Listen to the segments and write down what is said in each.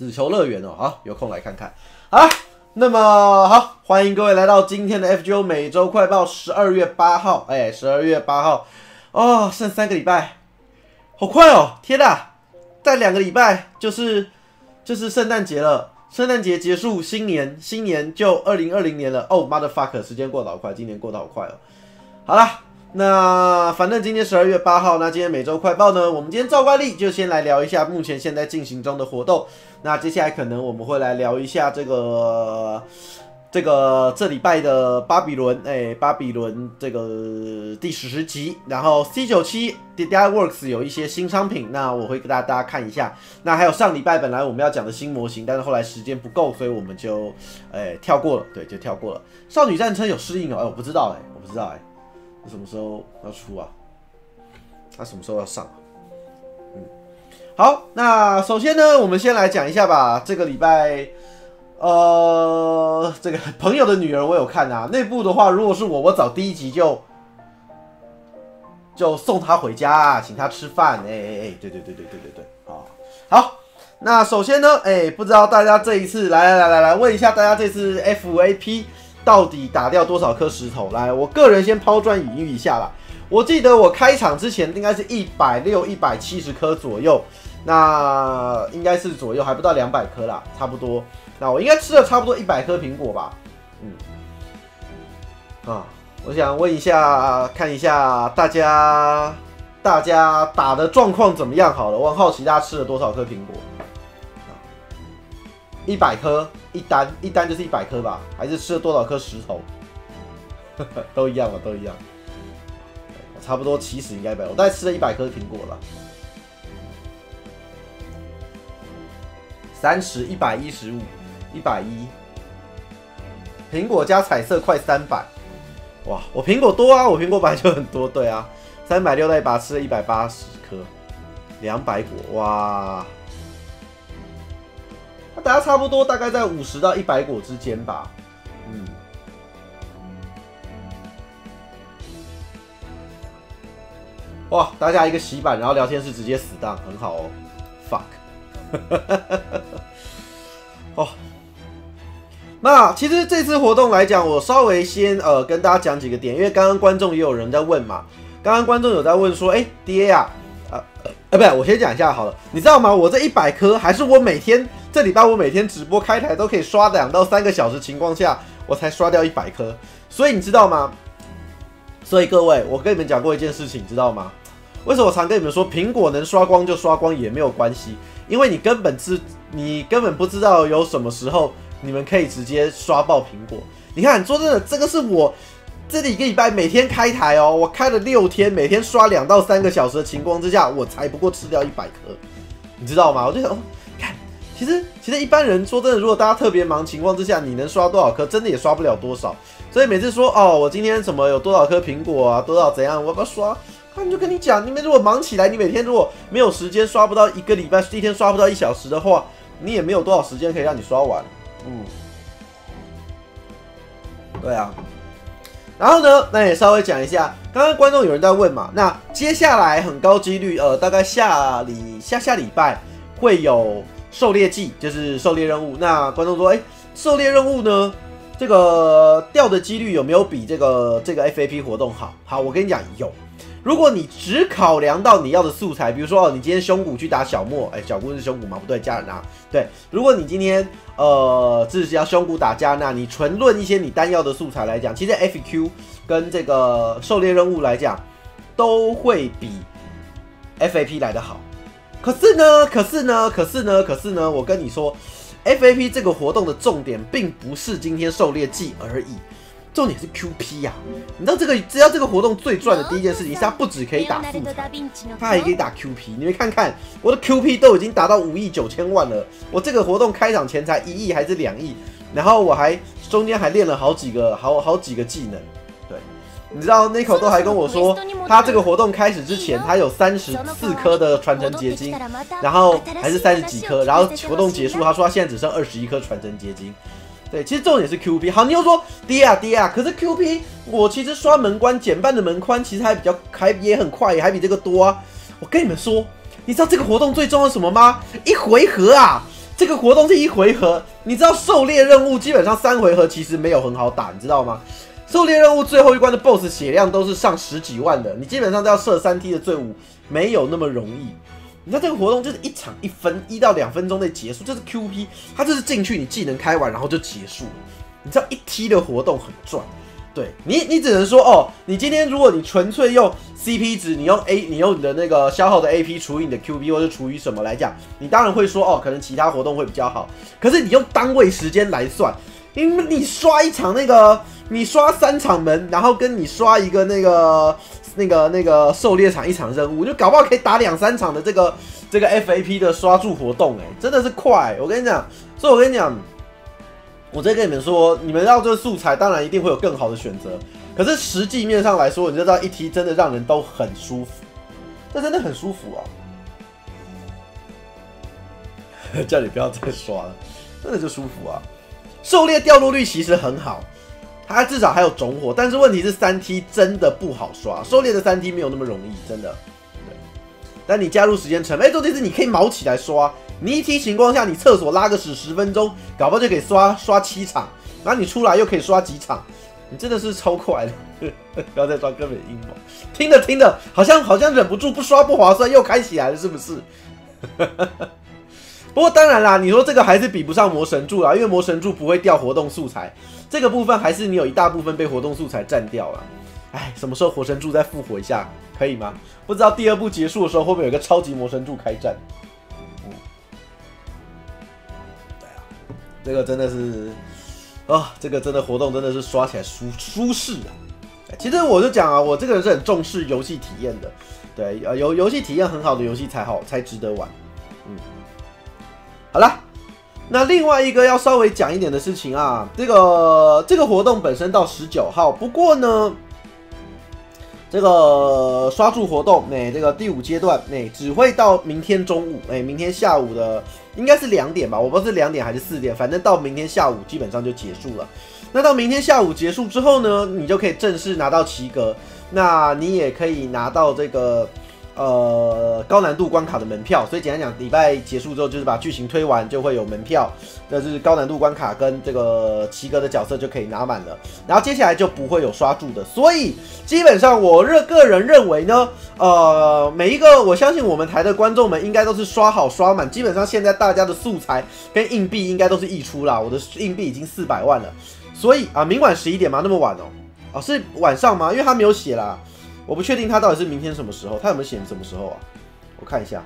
死球乐园哦，好，有空来看看。好，那么好，欢迎各位来到今天的 FGO 每周快报，十二月八号，哎，十二月八号，哦，剩三个礼拜，好快哦，天哪，再两个礼拜就是就是圣诞节了，圣诞节结束，新年新年就二零二零年了，哦，mother fuck，时间过得好快，今年过得好快哦。好了。那反正今天十二月八号，那今天每周快报呢，我们今天照惯例就先来聊一下目前现在进行中的活动。那接下来可能我们会来聊一下这个这个这礼拜的巴比伦，哎，巴比伦这个第十集，然后 C 九七 DDI Works 有一些新商品，那我会给大家大家看一下。那还有上礼拜本来我们要讲的新模型，但是后来时间不够，所以我们就哎跳过了，对，就跳过了。少女战车有适应哦，哎，我不知道哎，我不知道哎。什么时候要出啊？他什么时候要上？好，那首先呢，我们先来讲一下吧。这个礼拜，呃，这个朋友的女儿我有看啊。那部的话，如果是我，我早第一集就就送她回家，请她吃饭。哎哎哎，对对对对对对对，好，好。那首先呢，哎，不知道大家这一次来来来来来问一下大家这次 FAP。到底打掉多少颗石头？来，我个人先抛砖引玉一下啦。我记得我开场之前应该是一百六、一百七十颗左右，那应该是左右还不到两百颗啦，差不多。那我应该吃了差不多一百颗苹果吧？嗯，啊，我想问一下，看一下大家大家打的状况怎么样？好了，我很好奇大家吃了多少颗苹果。一百颗一单，一单就是一百颗吧？还是吃了多少颗石头？都一样了，都一样。差不多七十应该吧。我大概吃了一百颗苹果了。三十一百一十五，一百一。苹果加彩色快三百。哇，我苹果多啊！我苹果本来就很多，对啊。三百六那一把吃了一百八十颗，两百果，哇！大家差不多大概在五十到一百果之间吧，嗯，哇，大家一个洗版，然后聊天室直接死档，很好哦，fuck，哦，那其实这次活动来讲，我稍微先呃跟大家讲几个点，因为刚刚观众也有人在问嘛，刚刚观众有在问说，哎，DA 啊，啊，呃，不，我先讲一下好了，你知道吗？我这一百颗还是我每天。这礼拜我每天直播开台都可以刷两到三个小时情况下，我才刷掉一百颗，所以你知道吗？所以各位，我跟你们讲过一件事情，知道吗？为什么我常跟你们说，苹果能刷光就刷光也没有关系，因为你根本知，你根本不知道有什么时候你们可以直接刷爆苹果。你看，说真的，这个是我这里一个礼拜每天开台哦，我开了六天，每天刷两到三个小时的情况之下，我才不过吃掉一百颗，你知道吗？我就想。看其实，其实一般人说真的，如果大家特别忙情况之下，你能刷多少颗，真的也刷不了多少。所以每次说哦，我今天什么有多少颗苹果啊，多少怎样，我要不要刷？他们就跟你讲，你们如果忙起来，你每天如果没有时间刷不到一个礼拜，一天刷不到一小时的话，你也没有多少时间可以让你刷完。嗯，对啊。然后呢，那也稍微讲一下，刚刚观众有人在问嘛，那接下来很高几率，呃，大概下礼下下礼拜会有。狩猎季就是狩猎任务。那观众说：“哎，狩猎任务呢？这个掉的几率有没有比这个这个 FAP 活动好？好，我跟你讲，有。如果你只考量到你要的素材，比如说哦，你今天胸骨去打小莫，哎，小姑是胸骨吗？不对，加尔纳。对，如果你今天呃，只是要胸骨打加纳，你纯论一些你单要的素材来讲，其实 FQ 跟这个狩猎任务来讲，都会比 FAP 来的好。”可是呢，可是呢，可是呢，可是呢，我跟你说，FAP 这个活动的重点并不是今天狩猎季而已，重点是 QP 呀。你知道这个，只要这个活动最赚的第一件事情是它不止可以打副材，它还可以打 QP。你们看看我的 QP 都已经达到五亿九千万了，我这个活动开场前才一亿还是两亿，然后我还中间还练了好几个好好几个技能。对你知道 Nico 都还跟我说，他这个活动开始之前，他有三十四颗的传承结晶，然后还是三十几颗，然后活动结束，他说他现在只剩二十一颗传承结晶。对，其实重点是 QP。好，你又说跌啊跌啊，可是 QP 我其实刷门关减半的门宽，其实还比较还也很快，也还比这个多啊。我跟你们说，你知道这个活动最重要什么吗？一回合啊！这个活动是一回合，你知道狩猎任务基本上三回合其实没有很好打，你知道吗？狩猎任务最后一关的 BOSS 血量都是上十几万的，你基本上都要射三 T 的队伍，没有那么容易。你知道这个活动就是一场一分一到两分钟内结束，就是 QP，它就是进去你技能开完然后就结束了。你知道一 T 的活动很赚，对你你只能说哦，你今天如果你纯粹用 CP 值，你用 A 你用你的那个消耗的 AP 除以你的 QP 或者除以什么来讲，你当然会说哦，可能其他活动会比较好。可是你用单位时间来算，因为你刷一场那个，你刷三场门，然后跟你刷一个那个。那个那个狩猎场一场任务，就搞不好可以打两三场的这个这个 FAP 的刷注活动，哎，真的是快！我跟你讲，所以我跟你讲，我再跟你们说，你们要这素材，当然一定会有更好的选择。可是实际面上来说，你知道一提真的让人都很舒服，这真的很舒服啊！叫你不要再刷了，真的就舒服啊！狩猎掉落率其实很好。它至少还有种火，但是问题是三 T 真的不好刷，狩猎的三 T 没有那么容易，真的。但你加入时间成本，哎，重点是你可以毛起来刷，你一 T 情况下，你厕所拉个屎十分钟，搞不好就可以刷刷七场，然后你出来又可以刷几场，你真的是超快的。不要再刷根本阴谋，听着听着，好像好像忍不住不刷不划算，又开起来了，是不是？不过当然啦，你说这个还是比不上魔神柱啦，因为魔神柱不会掉活动素材。这个部分还是你有一大部分被活动素材占掉了，哎，什么时候活神柱再复活一下可以吗？不知道第二部结束的时候会不会有个超级魔神柱开战？嗯，对啊，这个真的是啊，这个真的活动真的是刷起来舒舒适啊。其实我就讲啊，我这个人是很重视游戏体验的，对，呃，游游戏体验很好的游戏才好才值得玩。嗯，好了。那另外一个要稍微讲一点的事情啊，这个这个活动本身到十九号，不过呢，这个刷注活动，哎，这个第五阶段，哎，只会到明天中午，哎，明天下午的应该是两点吧，我不知道是两点还是四点，反正到明天下午基本上就结束了。那到明天下午结束之后呢，你就可以正式拿到奇格，那你也可以拿到这个。呃，高难度关卡的门票，所以简单讲，礼拜结束之后就是把剧情推完，就会有门票，那就是高难度关卡跟这个奇哥的角色就可以拿满了，然后接下来就不会有刷注的，所以基本上我认个人认为呢，呃，每一个我相信我们台的观众们应该都是刷好刷满，基本上现在大家的素材跟硬币应该都是溢出了，我的硬币已经四百万了，所以啊，明晚十一点吗？那么晚哦，哦是晚上吗？因为他没有写啦。我不确定他到底是明天什么时候，他有没有写什么时候啊？我看一下，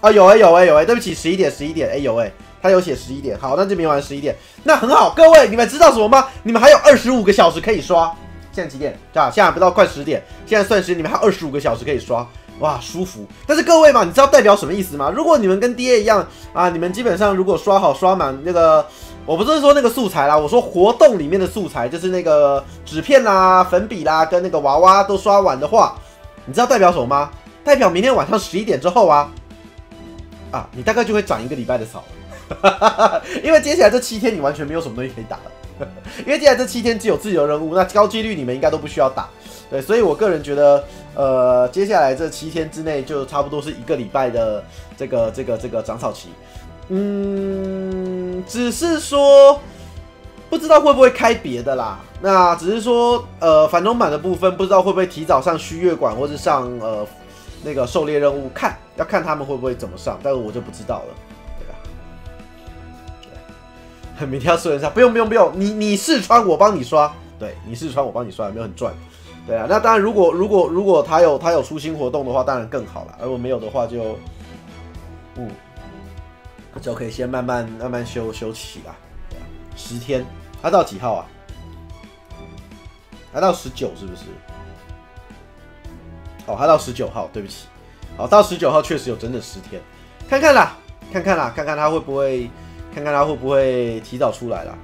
啊有哎有哎有哎，对不起，十一点十一点，哎有哎，他有写十一点，好，那就明晚十一点，那很好，各位你们知道什么吗？你们还有二十五个小时可以刷，现在几点？啊，现在不到快十点，现在算时，你们还有二十五个小时可以刷，哇，舒服。但是各位嘛，你知道代表什么意思吗？如果你们跟 DA 一样啊，你们基本上如果刷好刷满那个。我不是说那个素材啦，我说活动里面的素材，就是那个纸片啦、粉笔啦，跟那个娃娃都刷完的话，你知道代表什么吗？代表明天晚上十一点之后啊，啊，你大概就会长一个礼拜的草，因为接下来这七天你完全没有什么东西可以打了，因为接下来这七天只有自由任务，那高几率你们应该都不需要打，对，所以我个人觉得，呃，接下来这七天之内就差不多是一个礼拜的这个这个这个长草期。嗯，只是说不知道会不会开别的啦。那只是说，呃，反中版的部分不知道会不会提早上虚月馆，或者上呃那个狩猎任务，看要看他们会不会怎么上，但是我就不知道了，对吧？对 明天要试一下，不用不用不用，你你试穿我帮你刷，对你试穿我帮你刷，没有很赚？对啊，那当然，如果如果如果他有他有出新活动的话，当然更好了。而我没有的话，就嗯。就可以先慢慢慢慢修修起来，十天，他到几号啊？他到十九是不是？哦，他到十九号，对不起，好，到十九号确实有整整十天，看看啦，看看啦，看看他会不会，看看他会不会提早出来啦。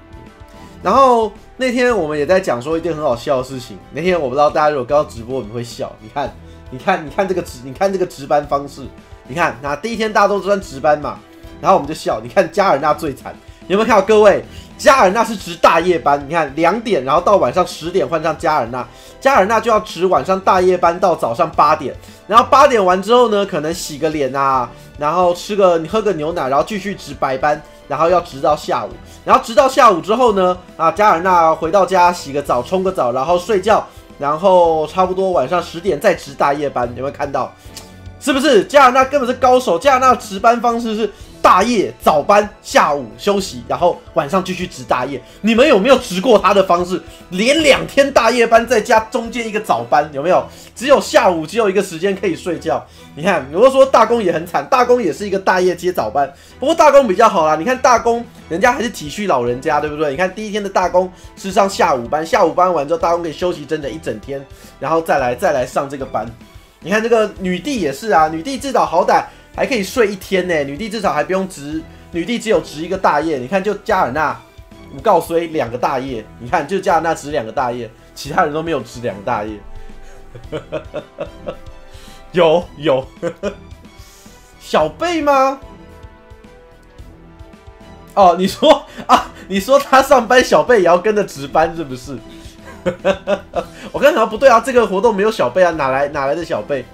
然后那天我们也在讲说一件很好笑的事情，那天我不知道大家如果刚刚直播你会笑，你看，你看，你看这个值，你看这个值班方式，你看，那第一天大家都算值班嘛。然后我们就笑，你看加尔纳最惨，有没有看到各位？加尔纳是值大夜班，你看两点，然后到晚上十点换上加尔纳，加尔纳就要值晚上大夜班到早上八点，然后八点完之后呢，可能洗个脸啊，然后吃个喝个牛奶，然后继续值白班，然后要值到下午，然后直到下午之后呢，啊，加尔纳回到家洗个澡，冲个澡，然后睡觉，然后差不多晚上十点再值大夜班，有没有看到？是不是加尔纳根本是高手？加尔纳值班方式是。大夜早班，下午休息，然后晚上继续值大夜。你们有没有值过他的方式？连两天大夜班，再加中间一个早班，有没有？只有下午只有一个时间可以睡觉。你看，如果说大工也很惨，大工也是一个大夜接早班，不过大工比较好啦。你看大工，人家还是体恤老人家，对不对？你看第一天的大工是上下午班，下午班完之后，大工可以休息整整一整天，然后再来再来上这个班。你看这个女帝也是啊，女帝至少好歹。还可以睡一天呢，女帝至少还不用值，女帝只有值一个大夜。你看，就加尔纳五告虽两个大夜，你看就加尔纳值两个大夜，其他人都没有值两个大夜。有有 小贝吗？哦，你说啊，你说他上班，小贝也要跟着值班是不是？我刚想不对啊，这个活动没有小贝啊，哪来哪来的小贝？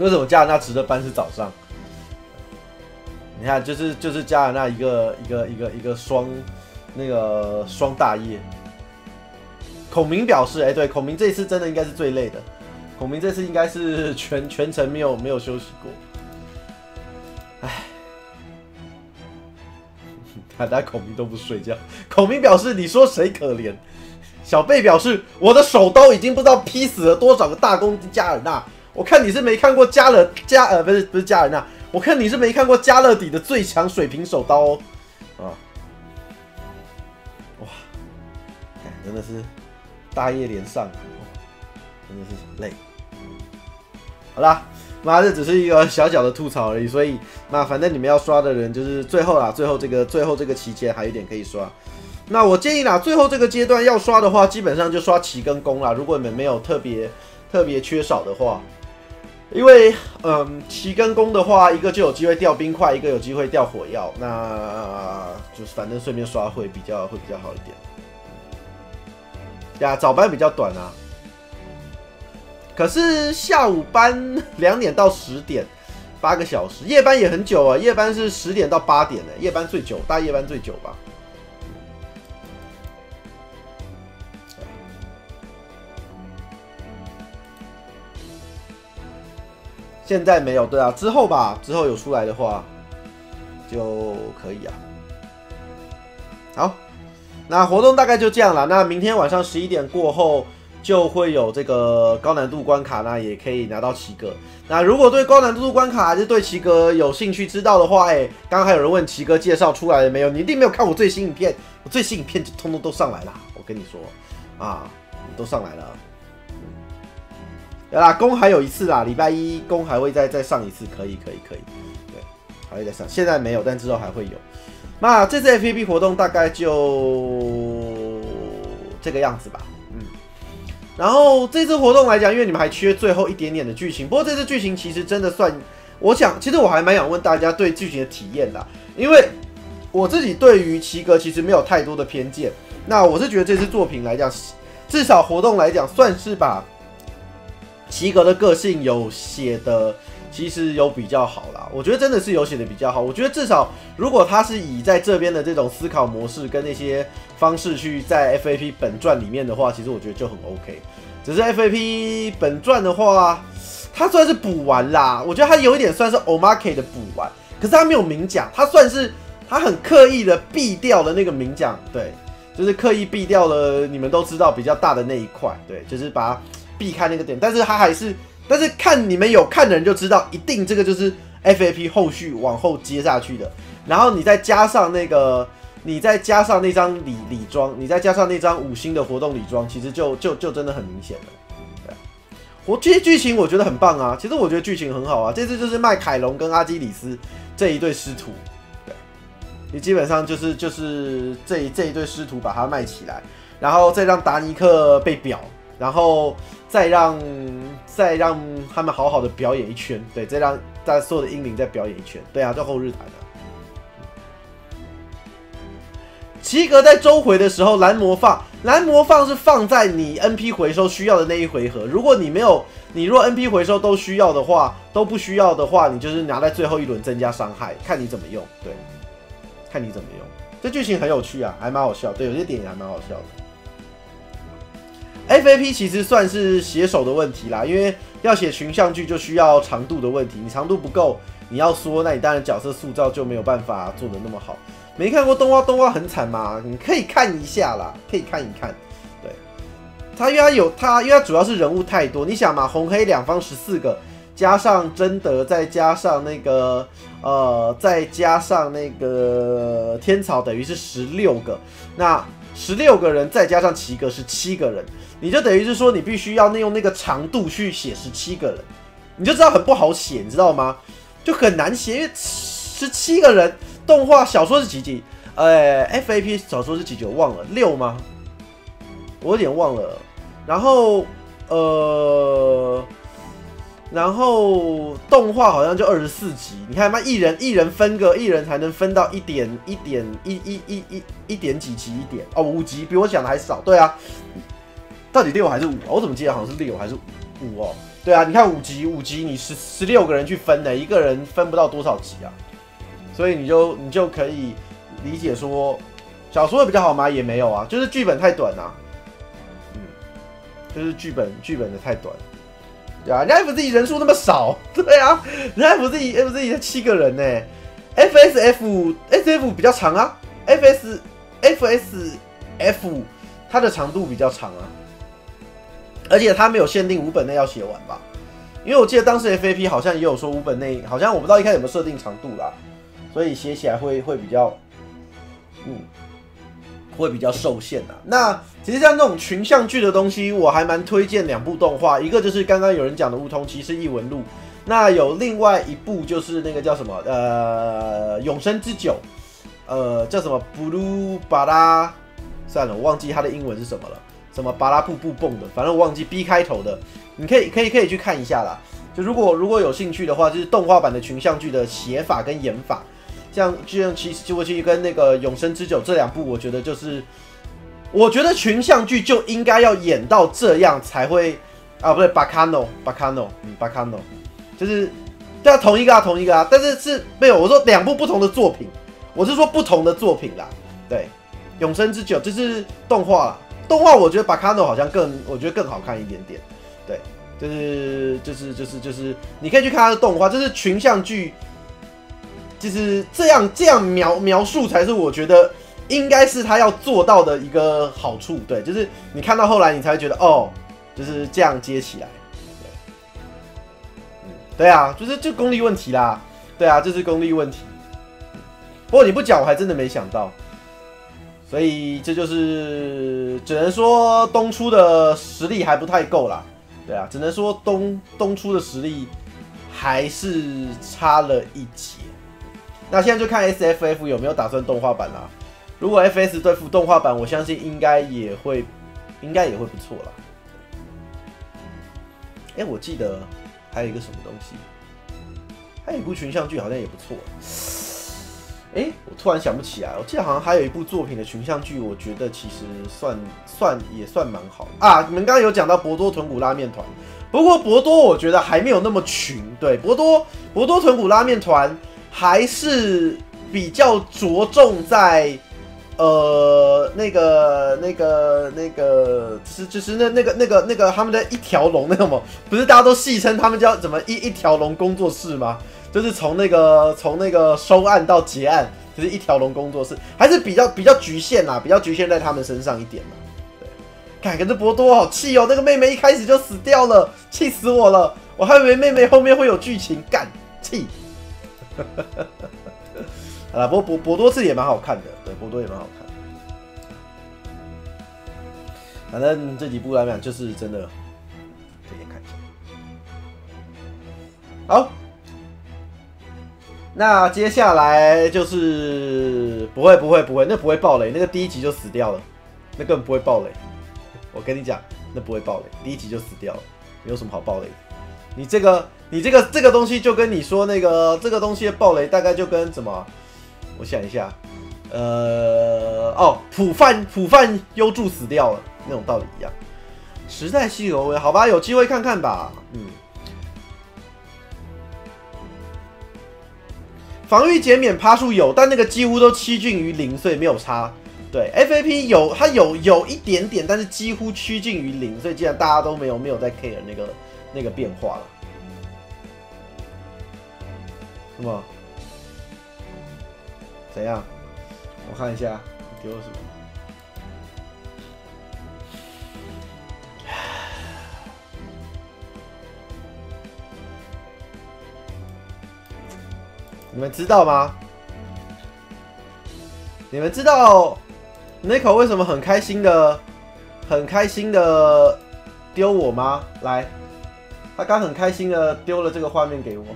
为什么加拿大值的班是早上？你看，就是就是加拿大一个一个一个一个双那个双大夜。孔明表示：“哎，对，孔明这次真的应该是最累的。孔明这次应该是全全程没有没有休息过。哎，大家孔明都不睡觉。孔明表示：你说谁可怜？小贝表示：我的手刀已经不知道劈死了多少个大公加尔纳。”我看你是没看过加勒加呃不是不是加人呐，我看你是没看过加勒底的最强水平手刀哦，啊，哇，真的是大业连上，真的是累。好啦，妈这只是一个小小的吐槽而已，所以那反正你们要刷的人就是最后啦，最后这个最后这个期间还有点可以刷。那我建议啦，最后这个阶段要刷的话，基本上就刷奇跟弓啦。如果你们没有特别特别缺少的话。因为，嗯，奇跟弓的话，一个就有机会掉冰块，一个有机会掉火药，那就是反正顺便刷会比较会比较好一点。呀，早班比较短啊，可是下午班两点到十点，八个小时，夜班也很久啊，夜班是十点到八点的，夜班最久，大夜班最久吧。现在没有，对啊，之后吧，之后有出来的话就可以啊。好，那活动大概就这样了。那明天晚上十一点过后就会有这个高难度关卡，那也可以拿到奇哥。那如果对高难度关卡还是对奇哥有兴趣知道的话，哎，刚刚还有人问奇哥介绍出来了没有？你一定没有看我最新影片，我最新影片就通通都上来了。我跟你说啊，都上来了。有啦，公还有一次啦，礼拜一公还会再再上一次，可以可以可以，对，还会再上，现在没有，但之后还会有。那这次 F P P 活动大概就这个样子吧，嗯。然后这次活动来讲，因为你们还缺最后一点点的剧情，不过这次剧情其实真的算，我想，其实我还蛮想问大家对剧情的体验的，因为我自己对于七哥其实没有太多的偏见，那我是觉得这次作品来讲，至少活动来讲算是把。齐格的个性有写的，其实有比较好啦。我觉得真的是有写的比较好。我觉得至少如果他是以在这边的这种思考模式跟那些方式去在 FAP 本传里面的话，其实我觉得就很 OK。只是 FAP 本传的话，他算是补完啦。我觉得他有一点算是 Omake 的补完，可是他没有明讲，他算是他很刻意的避掉了那个明讲，对，就是刻意避掉了你们都知道比较大的那一块，对，就是把。避开那个点，但是他还是，但是看你们有看的人就知道，一定这个就是 FAP 后续往后接下去的。然后你再加上那个，你再加上那张礼礼装，你再加上那张五星的活动礼装，其实就就就真的很明显了。对，我这些剧情我觉得很棒啊，其实我觉得剧情很好啊。这次就是卖凯龙跟阿基里斯这一对师徒，对，你基本上就是就是这这一对师徒把它卖起来。然后再让达尼克被表，然后再让再让他们好好的表演一圈，对，再让大家所有的英灵再表演一圈，对啊，叫后日谈啊。齐格在周回的时候，蓝魔放蓝魔放是放在你 NP 回收需要的那一回合。如果你没有，你若 NP 回收都需要的话，都不需要的话，你就是拿在最后一轮增加伤害，看你怎么用。对，看你怎么用。这剧情很有趣啊，还蛮好笑。对，有些点也还蛮好笑的。FAP 其实算是写手的问题啦，因为要写群像剧就需要长度的问题，你长度不够，你要说，那你当然角色塑造就没有办法做的那么好。没看过动画，动画很惨吗？你可以看一下啦，可以看一看。对，他因为他有他，因为他主要是人物太多。你想嘛，红黑两方十四个，加上贞德，再加上那个呃，再加上那个天草，等于是十六个。那十六个人再加上七个是七个人，你就等于是说你必须要利用那个长度去写十七个人，你就知道很不好写，你知道吗？就很难写，因为十七个人。动画小说是几集？呃，FAP 小说是几集？我忘了，六吗？我有点忘了。然后，呃，然后动画好像就二十四集。你看嘛，一人一人分个，一人才能分到一点一点一一一一一点几集一点哦，五集比我想的还少。对啊，到底六还是五？我怎么记得好像是六还是五哦？对啊，你看五集五集，你十十六个人去分的，一个人分不到多少集啊？所以你就你就可以理解说，小说比较好吗？也没有啊，就是剧本太短啊。嗯，就是剧本剧本的太短。对啊，人家 F Z 人数那么少，对啊，人家 F Z F Z 才七个人呢。F S F S F 比较长啊，F S F S F 它的长度比较长啊，而且它没有限定五本内要写完吧？因为我记得当时 F A P 好像也有说五本内，好像我不知道一开始有没有设定长度啦。所以写起来会会比较，嗯，会比较受限的。那其实像这种群像剧的东西，我还蛮推荐两部动画，一个就是刚刚有人讲的《梧桐骑士异闻录》，那有另外一部就是那个叫什么呃《永生之酒》，呃叫什么 Blue 巴拉，算了，我忘记它的英文是什么了，什么巴拉瀑布蹦的，反正我忘记 B 开头的，你可以可以可以去看一下啦。就如果如果有兴趣的话，就是动画版的群像剧的写法跟演法。像就像其实就其实跟那个永生之酒这两部，我觉得就是，我觉得群像剧就应该要演到这样才会啊，不对，巴卡诺，巴卡诺，嗯，巴卡诺，就是对啊，同一个啊，同一个啊，但是是没有，我说两部不同的作品，我是说不同的作品啦，对，永生之酒这是动画，动画我觉得巴卡诺好像更，我觉得更好看一点点，对，就是就是就是就是你可以去看它的动画，这是群像剧。就是这样，这样描描述才是我觉得应该是他要做到的一个好处。对，就是你看到后来，你才会觉得哦，就是这样接起来。嗯，对啊，就是就功力问题啦。对啊，这是功力问题。不过你不讲，我还真的没想到。所以这就是只能说东出的实力还不太够啦。对啊，只能说东东出的实力还是差了一截。那现在就看 S F F 有没有打算动画版啦。如果 F S 对付动画版，我相信应该也会，应该也会不错啦。哎，我记得还有一个什么东西，还有一部群像剧好像也不错。哎，我突然想不起来，我记得好像还有一部作品的群像剧，我觉得其实算算也算蛮好啊。你们刚刚有讲到博多豚骨拉面团，不过博多我觉得还没有那么群。对，博多博多豚骨拉面团。还是比较着重在，呃，那个、那个、那个，就是就是那那个、那个、那个他们的一条龙那个么？不是大家都戏称他们叫怎么一一条龙工作室吗？就是从那个从那个收案到结案，就是一条龙工作室，还是比较比较局限啦，比较局限在他们身上一点嘛。对，看，可是博多好气哦，那个妹妹一开始就死掉了，气死我了！我还以为妹妹后面会有剧情，干气。好了，不过博博多次也蛮好看的，对，博多也蛮好看。反正这几部来讲，就是真的可以看一下。好，那接下来就是不会不会不会，那不会爆雷，那个第一集就死掉了。那根本不会爆雷。我跟你讲，那不会爆雷，第一集就死掉了，没有什么好爆雷的。你这个，你这个这个东西就跟你说那个这个东西的爆雷，大概就跟什么？我想一下，呃，哦，普范普范优助死掉了那种道理一样。时代西游，好吧，有机会看看吧。嗯，防御减免趴数有，但那个几乎都趋近于零，所以没有差。对，FAP 有，它有有一点点，但是几乎趋近于零，所以既然大家都没有没有在 care 那个那个变化了，什么？怎样？我看一下，给我什么？你们知道吗？你们知道 Nico 为什么很开心的、很开心的丢我吗？来，他刚很开心的丢了这个画面给我。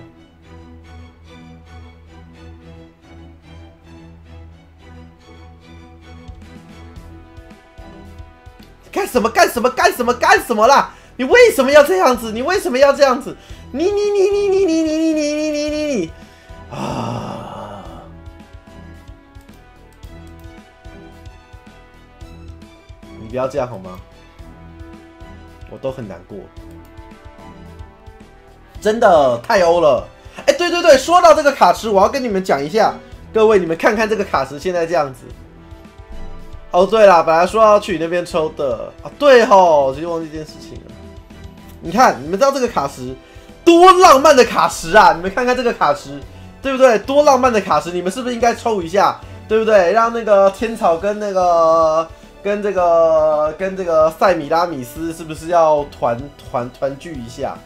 干什么？干什么？干什么？干什么啦？你为什么要这样子？你为什么要这样子？你你你你你你你你你你你你你啊！你不要这样好吗？我都很难过，真的太欧了。哎，对对对，说到这个卡池，我要跟你们讲一下，各位你们看看这个卡池现在这样子。哦，对了，本来说要去你那边抽的啊，对吼，其实忘记这件事情了。你看，你们知道这个卡池多浪漫的卡池啊？你们看看这个卡池，对不对？多浪漫的卡池，你们是不是应该抽一下？对不对？让那个天草跟那个跟这个跟这个塞米拉米斯是不是要团团团聚一下？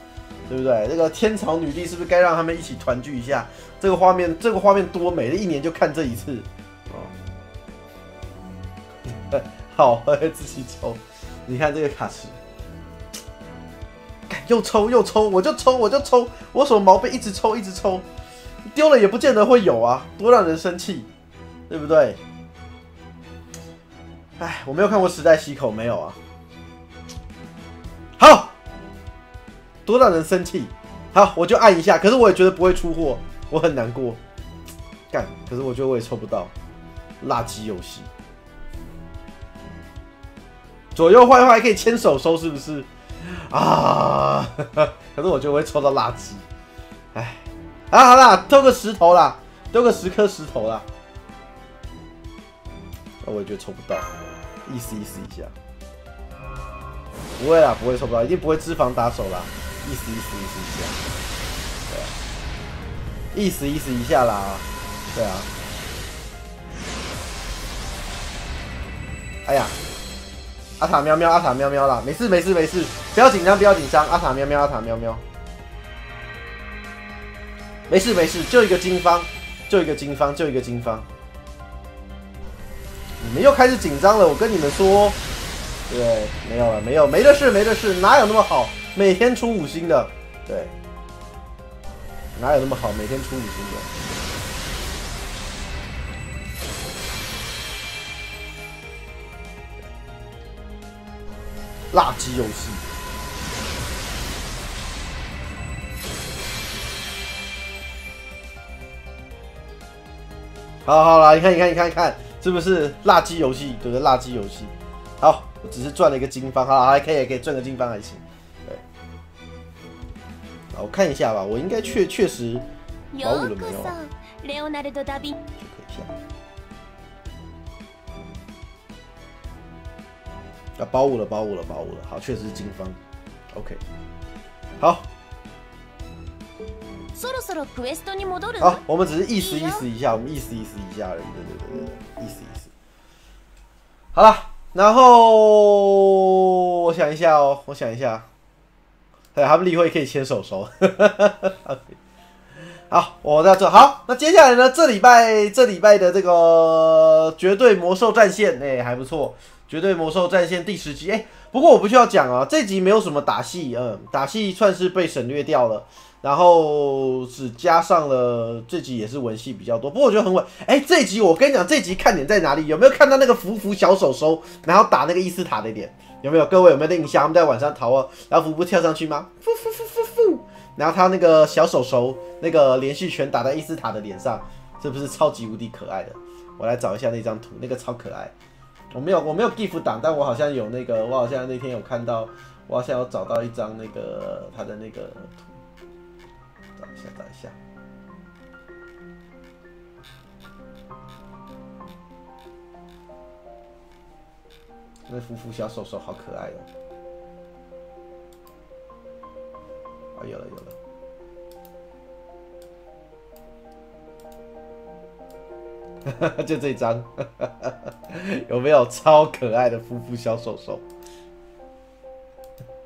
对不对？这个天朝女帝是不是该让他们一起团聚一下？这个画面，这个画面多美！一年就看这一次。好，自己抽。你看这个卡池，又抽又抽，我就抽我就抽，我什么毛病？一直抽一直抽，丢了也不见得会有啊，多让人生气，对不对？哎，我没有看过时代西口，没有啊。好，多让人生气。好，我就按一下，可是我也觉得不会出货，我很难过。干，可是我觉得我也抽不到，垃圾游戏。左右坏坏可以牵手收，是不是？啊！可是我觉得我会抽到垃圾。哎，啊好啦，丢个石头啦，丢个十颗石头啦。那我也觉得抽不到，意思意思一下。不会啦，不会抽不到，一定不会脂肪打手啦。意思意思意思一下。对，意思意思一下啦。对啊。哎呀！阿塔喵喵，阿塔喵喵啦，没事没事没事，不要紧张不要紧张，阿塔喵喵阿塔喵喵，没事没事，就一个金方，就一个金方，就一个金方。你们又开始紧张了，我跟你们说，对，没有了，没有，没的事没的事，哪有那么好，每天出五星的，对，哪有那么好，每天出五星的。垃圾游戏，好好啦，你看，你看，你看，你看，是不是垃圾游戏？对不对？垃圾游戏。好，我只是赚了一个金方，好，还可以，可以赚个金方还行。我看一下吧，我应该确确实保五了没有？就可以下。啊，保五了，保五了，保五了。好，确实是金方。OK，好。好，我们只是意思意思一下，我们意思意思一下而已。对对对对，意思意思。好了，然后我想一下哦，我想一下。对，他们例会可以牵手收。好，我在这。好，那接下来呢？这礼拜这礼拜的这个绝对魔兽战线，哎，还不错。绝对魔兽战线第十集，哎，不过我不需要讲啊，这集没有什么打戏，嗯，打戏算是被省略掉了，然后只加上了这集也是文戏比较多，不过我觉得很稳。哎，这集我跟你讲，这集看点在哪里？有没有看到那个福福小手手，然后打那个伊斯塔的脸？有没有？各位有没有印象？他们在晚上逃哦，然后福福跳上去吗？然后他那个小手手那个连续拳打在伊斯塔的脸上，是不是超级无敌可爱的？我来找一下那张图，那个超可爱。我没有，我没有 GIF 档，但我好像有那个，我好像那天有看到，我好像有找到一张那个他的那个图，找一下，找一下。那夫妇小手手好可爱哦！啊，有了有了。就这张，有没有超可爱的夫妇小手手？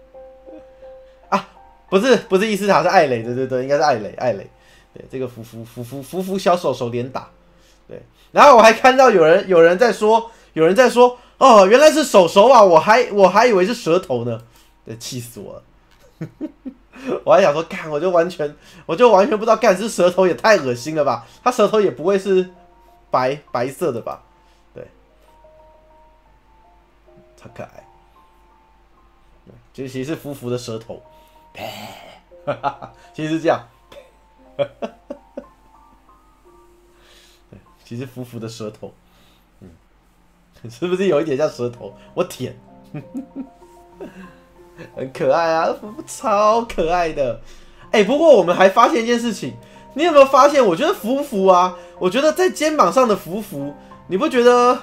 啊，不是不是伊斯塔是艾蕾，对对对，应该是艾蕾艾蕾。对，这个夫妇夫妇夫妇小手手连打。对，然后我还看到有人有人在说，有人在说，哦，原来是手手啊，我还我还以为是舌头呢，对，气死我了。我还想说，干，我就完全我就完全不知道，干是舌头也太恶心了吧？他舌头也不会是。白白色的吧，对，超可爱。其实其实是福福的舌头，哈 哈其实是这样，其实福福的舌头，是不是有一点像舌头？我舔，很可爱啊，超可爱的。哎，不过我们还发现一件事情。你有没有发现？我觉得福福啊，我觉得在肩膀上的福福，你不觉得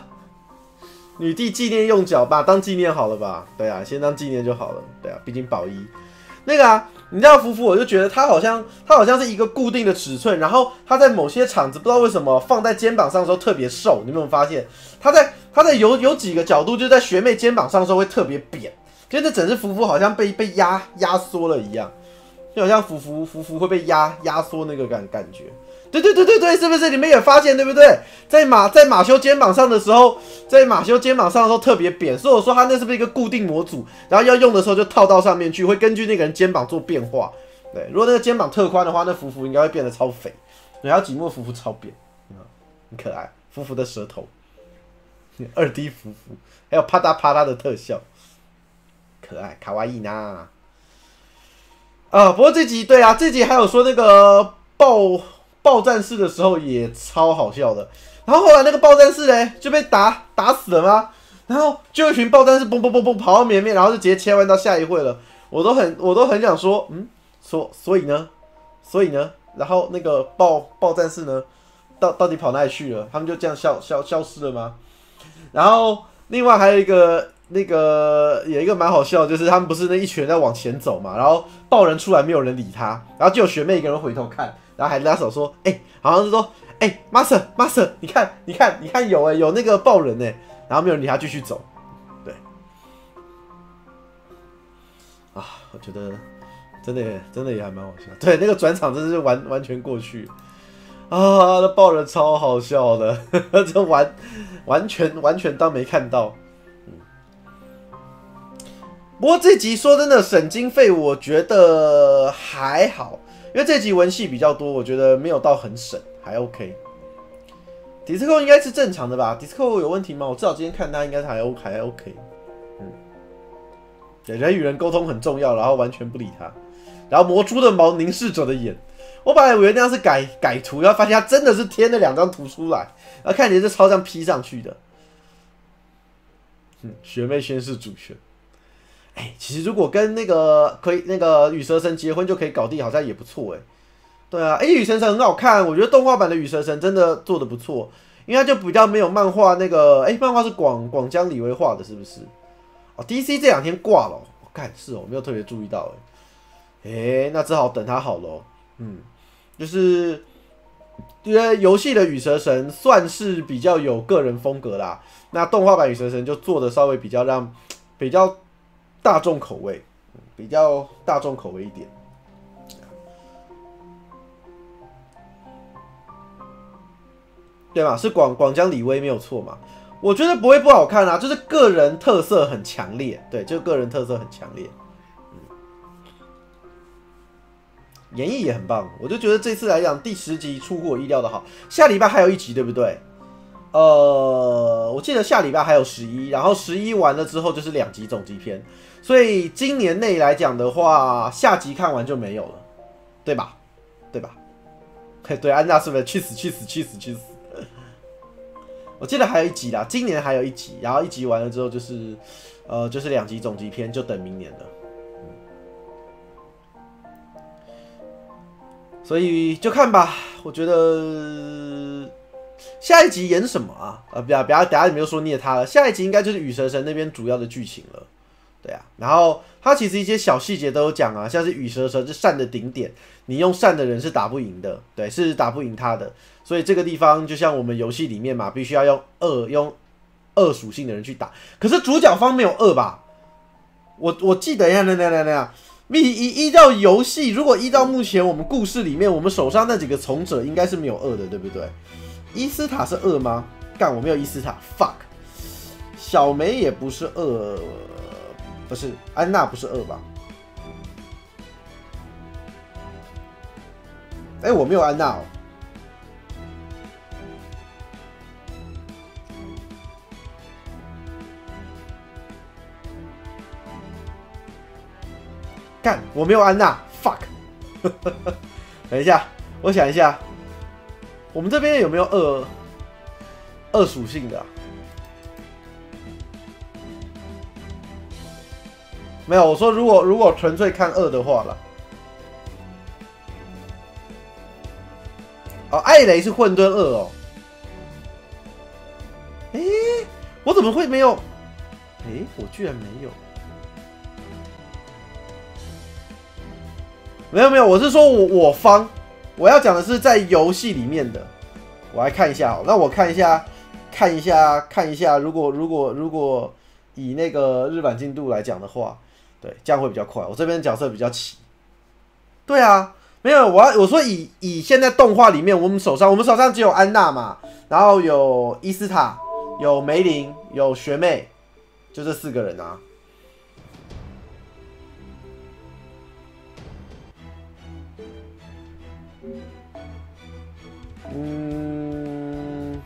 女帝纪念用脚吧？当纪念好了吧？对啊，先当纪念就好了。对啊，毕竟宝衣那个啊，你知道福福，我就觉得它好像它好像是一个固定的尺寸，然后它在某些场子不知道为什么放在肩膀上的时候特别瘦。你有没有发现？它在它在有有几个角度，就在学妹肩膀上的时候会特别扁，就那整只福福好像被被压压缩了一样。就好像浮浮浮浮会被压压缩那个感感觉，对对对对对，是不是？你们也发现对不对？在马在马修肩膀上的时候，在马修肩膀上的时候特别扁，所以我说他那是不是一个固定模组？然后要用的时候就套到上面去，会根据那个人肩膀做变化。对，如果那个肩膀特宽的话，那福福应该会变得超肥。然后几末福福超扁，很可爱，福福的舌头，二 D 福福，还有啪嗒啪嗒的特效，可爱卡哇伊呢。啊，不过这集对啊，这集还有说那个爆爆战士的时候也超好笑的。然后后来那个爆战士嘞就被打打死了吗？然后就一群爆战士嘣嘣嘣嘣跑到绵绵，然后就直接切换到下一会了。我都很我都很想说，嗯，所所以呢，所以呢，然后那个爆爆战士呢，到到底跑哪里去了？他们就这样消消消失了吗？然后另外还有一个。那个有一个蛮好笑，就是他们不是那一群人在往前走嘛，然后爆人出来，没有人理他，然后就有学妹一个人回头看，然后还拉手说：“哎，好像是说，哎，master，master，你看，你看，你看，有哎，有那个爆人哎，然后没有人理他，继续走。”对，啊，我觉得真的真的也还蛮好笑，对，那个转场真是完完全过去啊，那爆人超好笑的，这完完全完全当没看到。不过这集说真的省经费，我觉得还好，因为这集文戏比较多，我觉得没有到很省，还 OK。Disco 应该是正常的吧？Disco 有问题吗？我至少今天看他应该是还 O 还 OK。嗯，对，人与人沟通很重要，然后完全不理他，然后魔珠的毛凝视者的眼，我本来以为那样是改改图，然后发现他真的是贴那两张图出来，然后看起来是超像 P 上去的。嗯，学妹宣誓主权。哎，其实如果跟那个可以那个羽蛇神结婚就可以搞定，好像也不错哎。对啊，哎，羽蛇神很好看，我觉得动画版的羽蛇神真的做的不错，因为它就比较没有漫画那个，哎，漫画是广广江李维画的，是不是？哦，DC 这两天挂了，我看是哦，没有特别注意到哎。哎，那只好等他好喽。嗯，就是因为游戏的羽蛇神算是比较有个人风格啦，那动画版羽蛇神就做的稍微比较让比较。大众口味，比较大众口味一点，对吧？是广广江李威没有错嘛？我觉得不会不好看啊，就是个人特色很强烈，对，就个人特色很强烈。演绎也很棒，我就觉得这次来讲第十集出乎我意料的好。下礼拜还有一集，对不对？呃，我记得下礼拜还有十一，然后十一完了之后就是两集总集篇，所以今年内来讲的话，下集看完就没有了，对吧？对吧？嘿，对，安娜是不是去死去死去死去死？我记得还有一集啦，今年还有一集，然后一集完了之后就是，呃，就是两集总集篇，就等明年了。所以就看吧，我觉得下一集演什么啊？呃，不要不要，等下你们又说虐他了。下一集应该就是雨蛇神那边主要的剧情了，对啊。然后他其实一些小细节都有讲啊，像是雨蛇蛇是善的顶点，你用善的人是打不赢的，对，是打不赢他的。所以这个地方就像我们游戏里面嘛，必须要用恶用恶属性的人去打。可是主角方没有恶吧？我我记得呀，那那那那。依依依照游戏，如果依照目前我们故事里面，我们手上那几个从者应该是没有二的，对不对？伊斯塔是二吗？干，我没有伊斯塔，fuck。小梅也不是二，不是安娜不是二吧？哎，我没有安娜哦。干，我没有安娜，fuck。等一下，我想一下，我们这边有没有二二属性的？没有，我说如果如果纯粹看二的话了。哦，艾雷是混沌二哦。哎，我怎么会没有？哎，我居然没有。没有没有，我是说我我方，我要讲的是在游戏里面的，我来看一下，那我看一下，看一下，看一下，如果如果如果以那个日版进度来讲的话，对，这样会比较快。我这边角色比较齐，对啊，没有，我要我说以以现在动画里面，我们手上我们手上只有安娜嘛，然后有伊斯塔，有梅林，有学妹，就这四个人啊。嗯，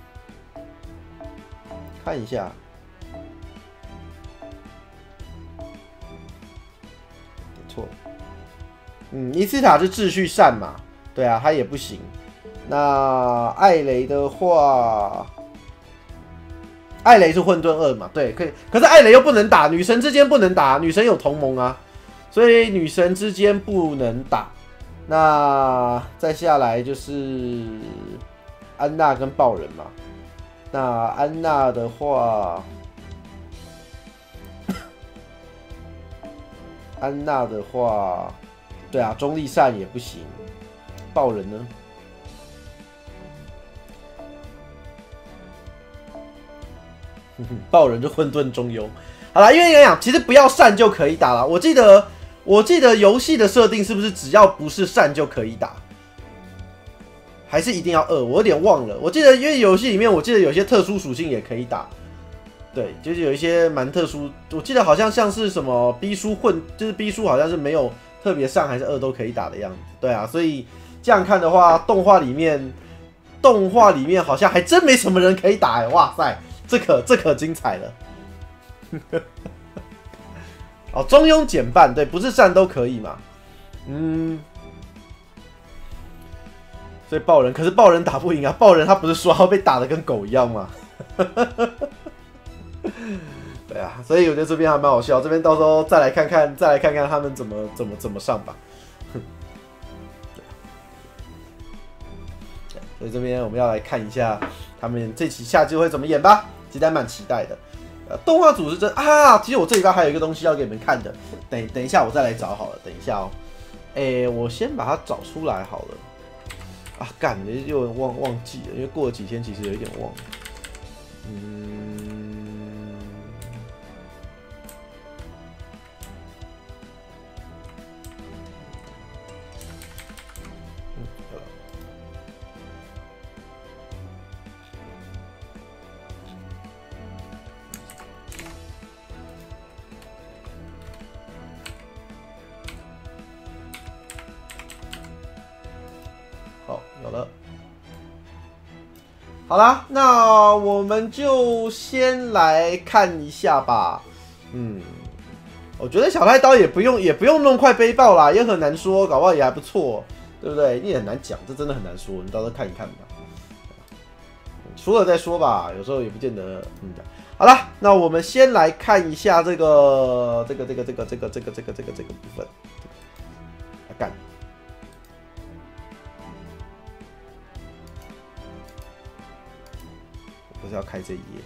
看一下，嗯，伊斯塔是秩序善嘛？对啊，他也不行。那艾雷的话，艾雷是混沌二嘛？对，可以。可是艾雷又不能打，女神之间不能打，女神有同盟啊，所以女神之间不能打。那再下来就是安娜跟豹人嘛。那安娜的话，安娜的话，对啊，中立善也不行。豹人呢？豹人就混沌中庸。好了，因为讲其实不要善就可以打了。我记得。我记得游戏的设定是不是只要不是善就可以打，还是一定要恶？我有点忘了。我记得因为游戏里面，我记得有些特殊属性也可以打，对，就是有一些蛮特殊。我记得好像像是什么 B 书混，就是 B 书好像是没有特别善还是恶都可以打的样子。对啊，所以这样看的话，动画里面动画里面好像还真没什么人可以打哎！哇塞，这可 这可精彩了。哦，中庸减半，对，不是善都可以嘛？嗯，所以爆人，可是爆人打不赢啊！爆人他不是说要被打的跟狗一样吗？对啊，所以我觉得这边还蛮好笑。这边到时候再来看看，再来看看他们怎么怎么怎么上吧。所以这边我们要来看一下他们这期下季会怎么演吧，其实蛮期待的。呃，动画组是真啊！其实我这里边还有一个东西要给你们看的，等等一下我再来找好了。等一下哦，哎，我先把它找出来好了。啊，感觉，又忘忘记了，因为过了几天，其实有一点忘。嗯。好啦，那我们就先来看一下吧。嗯，我觉得小太刀也不用也不用弄块背包啦，也很难说，搞不好也还不错，对不对？你也很难讲，这真的很难说，你到时候看一看吧。说了再说吧，有时候也不见得。嗯，好了，那我们先来看一下这个这个这个这个这个这个这个这个这个部分，来干。不是要开这一页，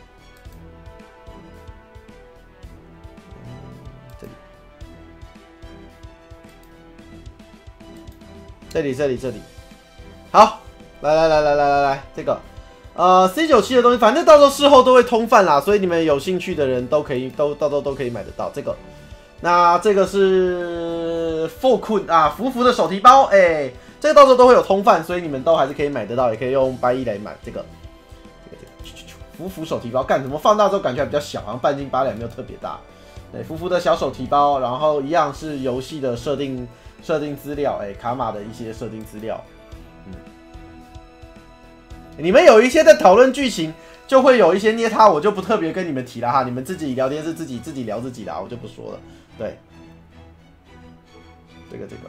这里，这里，这里，这里，好，来来来来来来来，这个，呃，C 九七的东西，反正到时候事后都会通贩啦，所以你们有兴趣的人都可以，都到时候都可以买得到这个。那这个是 Focun 啊，福福的手提包，哎，这个到时候都会有通贩，所以你们都还是可以买得到，也可以用白衣来买这个。福福手提包干什么？放大之后感觉还比较小，好像半斤八两，没有特别大。对，福福的小手提包，然后一样是游戏的设定设定资料，哎，卡玛的一些设定资料。嗯，你们有一些在讨论剧情，就会有一些捏他，我就不特别跟你们提了哈。你们自己聊天是自己自己聊自己的，我就不说了。对，这个这个，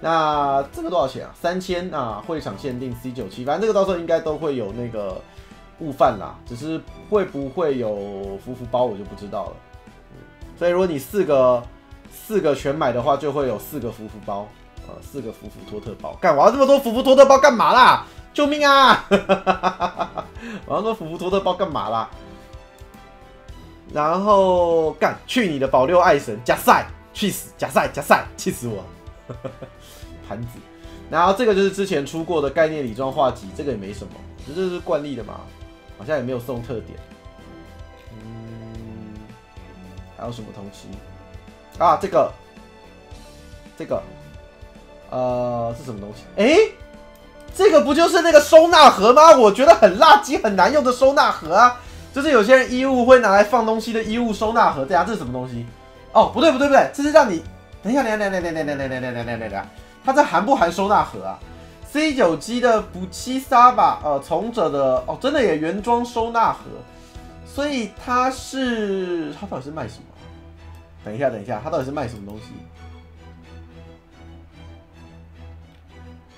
那这个多少钱啊？三千啊，会场限定 C 九七，反正这个到时候应该都会有那个。悟饭啦，只是会不会有福福包我就不知道了。所以如果你四个四个全买的话，就会有四个福福包啊，四个福福托特包。干，我要这么多福福托特包干嘛啦？救命啊！我要说福福托特包干嘛啦？然后干，去你的保六爱神加赛，去死加赛加赛，气死我！盘子，然后这个就是之前出过的概念礼装画集，这个也没什么，这是惯例的嘛。好像也没有送特点，嗯，还有什么东西啊？这个，这个，呃，是什么东西？哎，这个不就是那个收纳盒吗？我觉得很垃圾、很难用的收纳盒啊！就是有些人衣物会拿来放东西的衣物收纳盒，对啊这是什么东西？哦，不对不对不对，这是让你等一下，等一下，等一下，等一下，等一下，等一下，等一下，等一下，它这含不含收纳盒啊？C 九 G 的补漆沙吧，呃，从者的哦，真的也原装收纳盒，所以它是它到底是卖什么？等一下，等一下，它到底是卖什么东西？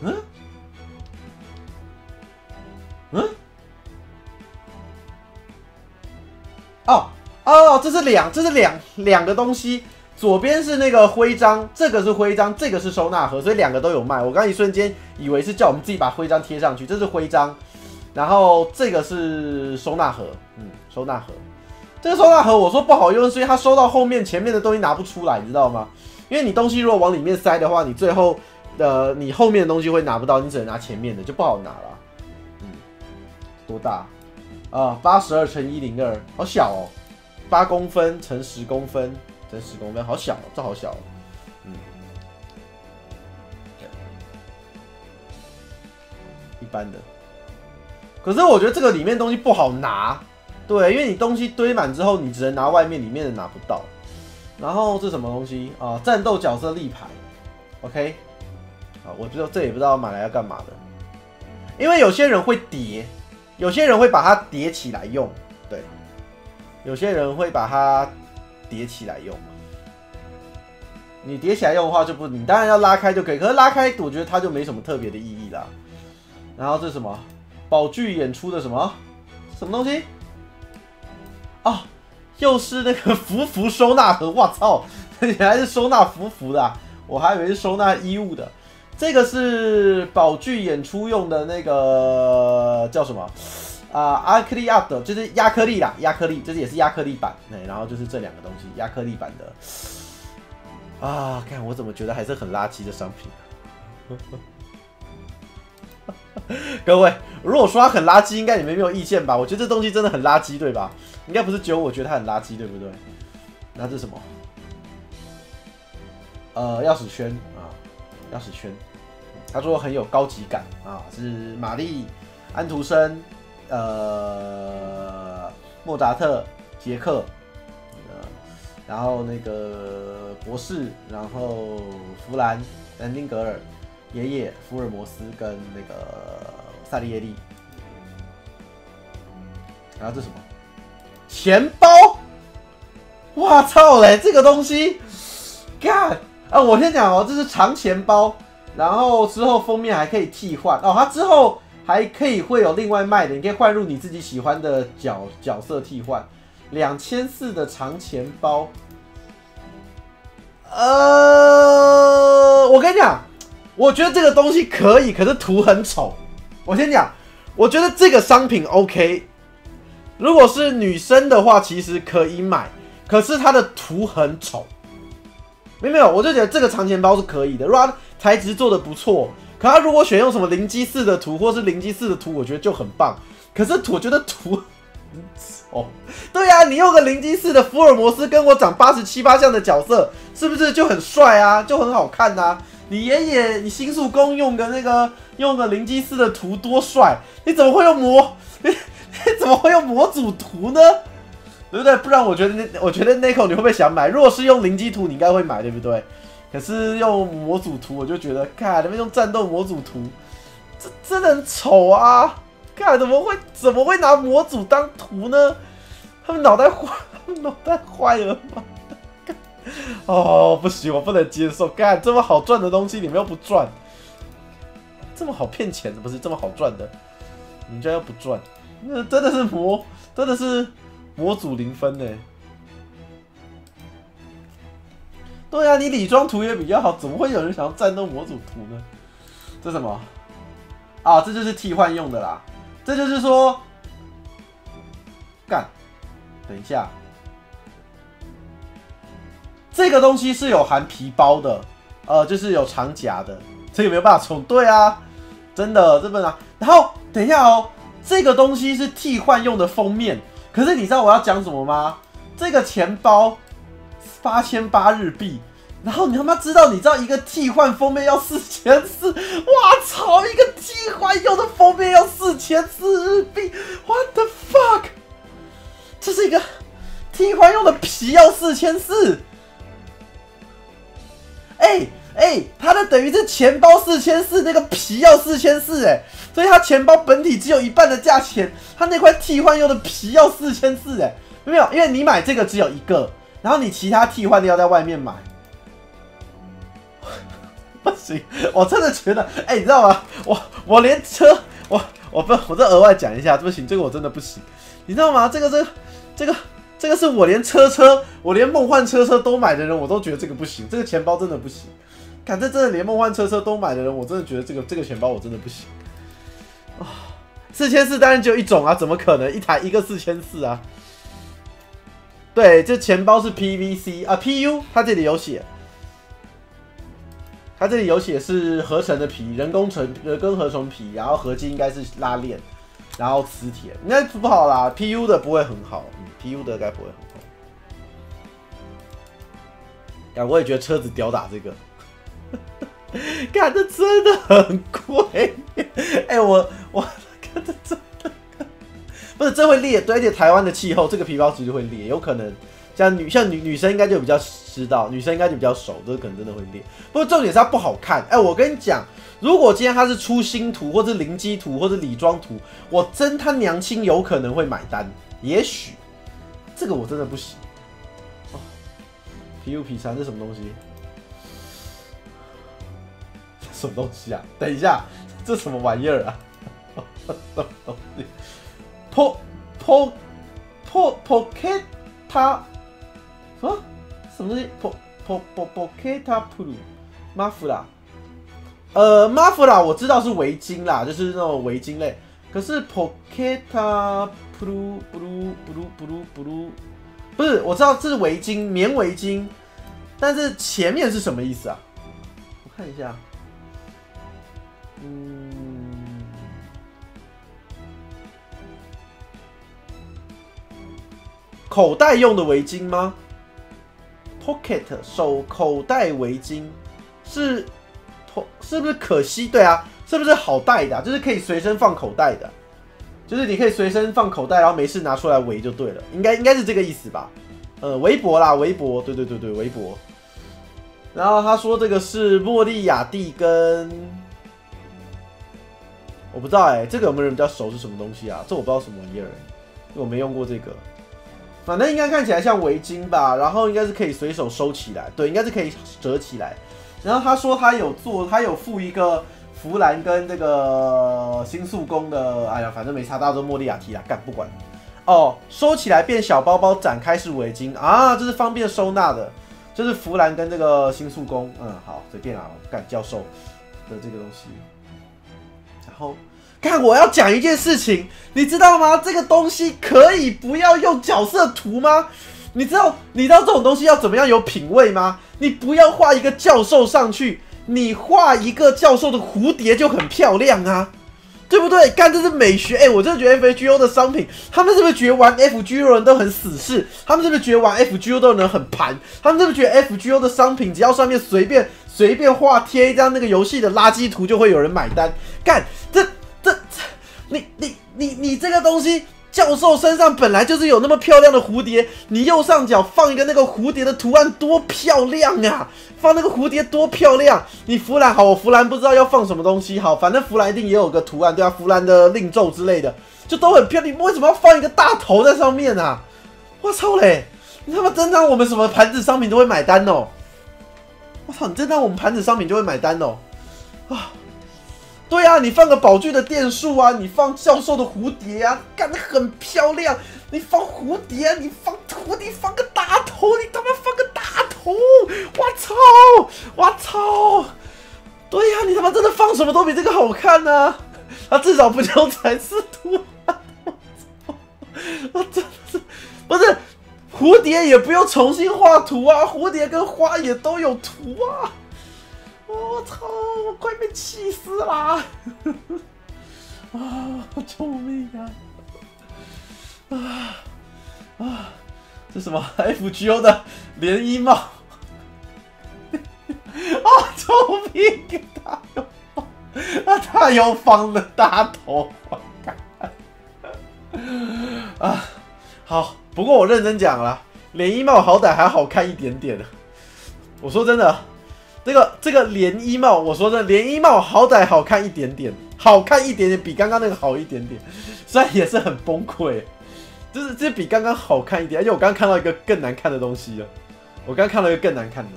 嗯？嗯？哦哦，这是两，这是两两个东西。左边是那个徽章，这个是徽章，这个是收纳盒，所以两个都有卖。我刚一瞬间以为是叫我们自己把徽章贴上去，这是徽章，然后这个是收纳盒，嗯，收纳盒。这个收纳盒我说不好用，所以它收到后面前面的东西拿不出来，你知道吗？因为你东西如果往里面塞的话，你最后的你后面的东西会拿不到，你只能拿前面的，就不好拿了。嗯，多大？啊，八十二乘一零二，好小哦，八公分乘十公分。这十公分，好小，这好小，嗯，一般的。可是我觉得这个里面东西不好拿，对，因为你东西堆满之后，你只能拿外面，里面的拿不到。然后这什么东西啊？战斗角色立牌，OK，啊，我觉得这也不知道买来要干嘛的，因为有些人会叠，有些人会把它叠起来用，对，有些人会把它。叠起来用，你叠起来用的话就不，你当然要拉开就可以。可是拉开，我觉得它就没什么特别的意义啦。然后这是什么？宝具演出的什么？什么东西？啊，又是那个福福收纳盒。我操，原来是收纳福福的，我还以为是收纳衣物的。这个是宝具演出用的那个叫什么？啊，阿克利亚的，就是亚克力啦，亚克力，就是也是亚克力版，对，然后就是这两个东西，亚克力版的，啊，看我怎么觉得还是很垃圾的商品。各位，如果说它很垃圾，应该你们没有意见吧？我觉得这东西真的很垃圾，对吧？应该不是只有我觉得它很垃圾，对不对？那这是什么？呃，钥匙圈啊，钥匙圈，他说很有高级感啊，是玛丽安徒生。呃，莫扎特、杰克，呃，然后那个博士，然后弗兰、南丁格尔、爷爷、福尔摩斯跟那个萨利耶利，然后这什么？钱包？哇操嘞！这个东西，干啊！我先讲哦，这是长钱包，然后之后封面还可以替换哦。它之后还可以会有另外卖的，你可以换入你自己喜欢的角角色替换。两千四的长钱包，呃，我跟你讲，我觉得这个东西可以，可是图很丑。我先讲，我觉得这个商品 OK。如果是女生的话，其实可以买，可是它的图很丑。没有没有，我就觉得这个长钱包是可以的，如果它材质做的不错，可他如果选用什么零基四的图，或是零基四的图，我觉得就很棒。可是我觉得图 哦，对呀，你用个零基四的福尔摩斯跟我长八十七八像的角色，是不是就很帅啊？就很好看呐？你爷爷，你新宿宫用个那个用个零基四的图多帅？你怎么会用魔？你 你怎么会用模组图呢？对不对？不然我觉得那我觉得 Nico 你会不会想买？如果是用零基图，你应该会买，对不对？可是用模组图，我就觉得，看你们用战斗模组图，这真的很丑啊！看怎么会怎么会拿模组当图呢？他们脑袋坏，脑袋坏了吗？哦，不行，我不能接受！看这么好赚的东西，你们又不赚，这么好骗钱的不是这么好赚的，你们家又不赚，那真的是模，真的是。模组零分呢？对啊，你理装图也比较好，怎么会有人想要战斗模组图呢？这什么？啊，这就是替换用的啦。这就是说，干，等一下，这个东西是有含皮包的，呃，就是有长夹的，这个没有办法充。对啊，真的，这本啊。然后等一下哦，这个东西是替换用的封面。可是你知道我要讲什么吗？这个钱包八千八日币，然后你他妈知道？你知道一个替换封面要四千四？哇操！一个替换用的封面要四千四日币？What the fuck？这是一个替换用的皮要四千四？哎哎，它的等于是钱包四千四，那个皮要四千四，哎。所以它钱包本体只有一半的价钱，它那块替换用的皮要四千四哎，没有，因为你买这个只有一个，然后你其他替换的要在外面买，不行，我真的觉得，哎，你知道吗？我我连车，我我不，我再额外讲一下，不行，这个我真的不行，你知道吗？这个这这个这个是我连车车，我连梦幻车车都买的人，我都觉得这个不行，这个钱包真的不行。看这真的连梦幻车车都买的人，我真的觉得这个这个钱包我真的不行。啊，四千四当然只有一种啊，怎么可能一台一个四千四啊？对，这钱包是 PVC 啊，PU，它这里有写，它这里有写是合成的皮，人工成人工合成皮，然后合金应该是拉链，然后磁铁，那不好啦，PU 的不会很好嗯，PU 的该不会很好。啊，我也觉得车子吊打这个。看，这真的很贵。哎，我我看这真，不是这会裂。对，而且台湾的气候，这个皮包其实会裂，有可能像女像女女生应该就比较知道，女生应该就比较熟，这可能真的会裂。不过重点是它不好看。哎，我跟你讲，如果今天它是出新图，或者零基图，或者理装图，我真他娘亲有可能会买单。也许这个我真的不行。哦，P U P 三是什么东西？什么东西啊？等一下，这什么玩意儿啊 ？po po po pocket 它什么什么东西？po po po pocket pro muffler 呃，muffler 我知道是围巾啦，就是那种围巾类。可是 pocket pro blue blue blue blue 不是，我知道这是围巾，棉围巾。但是前面是什么意思啊？我看一下。嗯，口袋用的围巾吗？Pocket 手口袋围巾是，是不是可惜？对啊，是不是好带的？就是可以随身放口袋的，就是你可以随身放口袋，然后没事拿出来围就对了。应该应该是这个意思吧？呃，围脖啦，围脖，对对对对，围脖。然后他说这个是莫莉亚蒂跟。我不知道哎，这个有没有人比较熟是什么东西啊？这我不知道什么玩意儿。因为我没用过这个，反正应该看起来像围巾吧，然后应该是可以随手收起来，对，应该是可以折起来。然后他说他有做，他有附一个弗兰跟这个新宿宫的，哎呀，反正没差，大家都莫利亚提啦，干不管。哦，收起来变小包包，展开是围巾啊，这是方便收纳的，这是弗兰跟这个新宿宫，嗯，好，随便啊，干教授的这个东西。然后，看我要讲一件事情，你知道吗？这个东西可以不要用角色图吗？你知道，你知道这种东西要怎么样有品味吗？你不要画一个教授上去，你画一个教授的蝴蝶就很漂亮啊。对不对？干这是美学哎！我真的觉得 F G O 的商品，他们是不是觉得玩 F G O 的人都很死士？他们是不是觉得玩 F G O 的人很盘？他们是不是觉得 F G O 的商品只要上面随便随便画贴一张那个游戏的垃圾图，就会有人买单？干这，你你你你这个东西，教授身上本来就是有那么漂亮的蝴蝶，你右上角放一个那个蝴蝶的图案，多漂亮啊！放那个蝴蝶多漂亮！你弗兰好，我弗兰不知道要放什么东西好，反正弗兰一定也有个图案，对啊，弗兰的令咒之类的，就都很漂亮。你为什么要放一个大头在上面啊？我操嘞！你他妈真当我们什么盘子商品都会买单哦？我操，你真当我们盘子商品就会买单哦？啊，对啊，你放个宝具的电数啊，你放教授的蝴蝶啊，干得很漂亮。你放蝴蝶，你放蝴蝶，放个大头，你他妈放个大头！我操！我操！对呀，你他妈真的放什么都比这个好看呢？他至少不叫彩色图。我真的是，不是蝴蝶也不用重新画图啊，蝴蝶跟花也都有图啊！我操！我快被气死啦！啊！救命啊！啊啊！这什么 FGO 的连衣帽？啊！救命！他有啊，他有方的大头，啊！好，不过我认真讲了，连衣帽好歹还好看一点点我说真的，这个这个连衣帽，我说的连衣帽好歹好看一点点，好看一点点，比刚刚那个好一点点，虽然也是很崩溃。就是这比刚刚好看一点，而且我刚刚看到一个更难看的东西了。我刚刚看到一个更难看的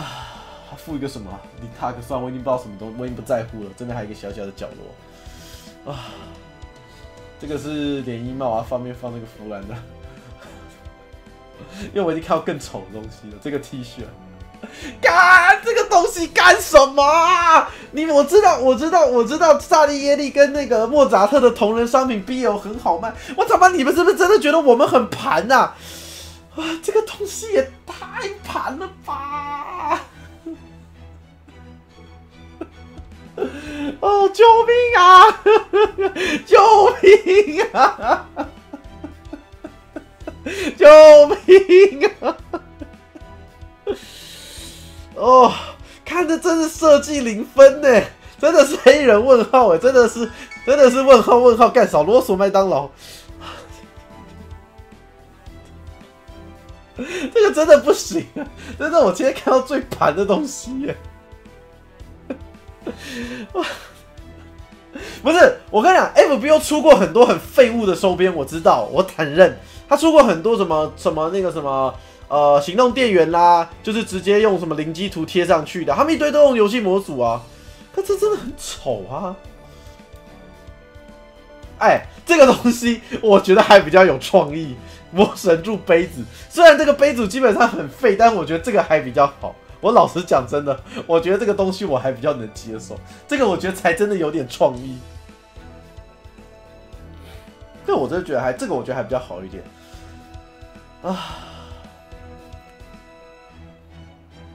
啊，还附一个什么？你塔克算我已经不知道什么东，我已经不在乎了。这边还有一个小小的角落啊，这个是连衣帽啊，方便放那个弗兰的，因为我已经看到更丑的东西了。这个 T 恤。干这个东西干什么？你我知道，我知道，我知道，萨利耶利跟那个莫扎特的同人商品 BL 很好卖。我他妈，你们是不是真的觉得我们很盘呐？啊，这个东西也太盘了吧！哦，救命啊！救命啊！救命啊！哦，看着真是设计零分呢，真的是黑人问号哎，真的是，真的是问号问号，干少啰嗦麦当劳，这个真的不行啊，这是我今天看到最盘的东西耶。不是，我跟你讲，FBO 出过很多很废物的收编，我知道，我坦认，他出过很多什么什么那个什么。呃，行动电源啦，就是直接用什么灵机图贴上去的，他们一堆都用游戏模组啊，可这真的很丑啊！哎，这个东西我觉得还比较有创意，魔神柱杯子，虽然这个杯子基本上很废，但我觉得这个还比较好。我老实讲，真的，我觉得这个东西我还比较能接受，这个我觉得才真的有点创意。这我真的觉得还，这个我觉得还比较好一点啊。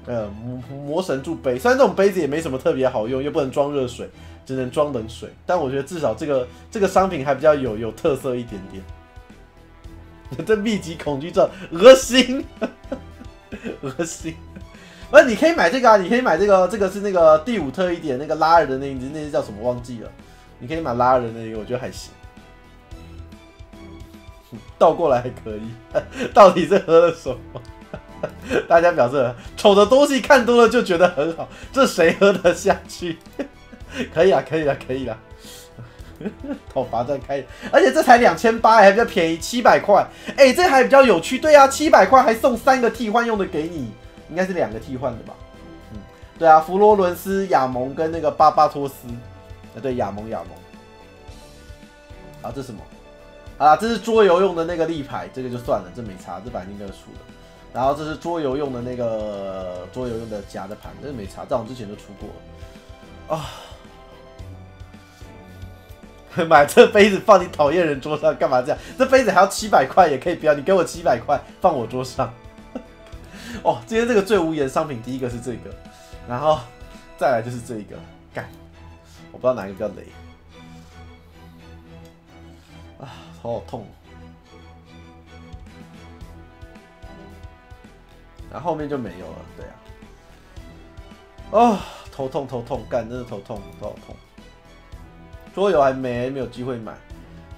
呃，魔魔神柱杯，虽然这种杯子也没什么特别好用，又不能装热水，只能装冷水，但我觉得至少这个这个商品还比较有有特色一点点。这密集恐惧症，恶心，恶心。那你可以买这个啊，你可以买这个，这个是那个第五特一点那个拉尔的那只，那叫什么忘记了？你可以买拉尔的那个，我觉得还行。倒过来还可以，到底是喝了什么？大家表示丑的东西看多了就觉得很好，这谁喝得下去？可以啊，可以啊，可以了。头罚站开，而且这才两千八，还比较便宜，七百块。哎，这还比较有趣。对啊，七百块还送三个替换用的给你，应该是两个替换的吧？嗯，对啊，弗罗伦斯、亚蒙跟那个巴巴托斯。啊，对，亚蒙亚蒙。啊，这什么？啊，这是桌游用的那个立牌，这个就算了，这没差，这本来应该出的。然后这是桌游用的那个桌游用的夹的盘，这没差，这我之前就出过。啊。买这杯子放你讨厌人桌上干嘛？这样这杯子还要七百块也可以不要，你给我七百块放我桌上。哦，今天这个最无言商品第一个是这个，然后再来就是这一个，干，我不知道哪一个比较雷。啊，头好痛。然后后面就没有了，对啊。哦，头痛头痛，干，真的头痛，头痛。桌游还没没有机会买，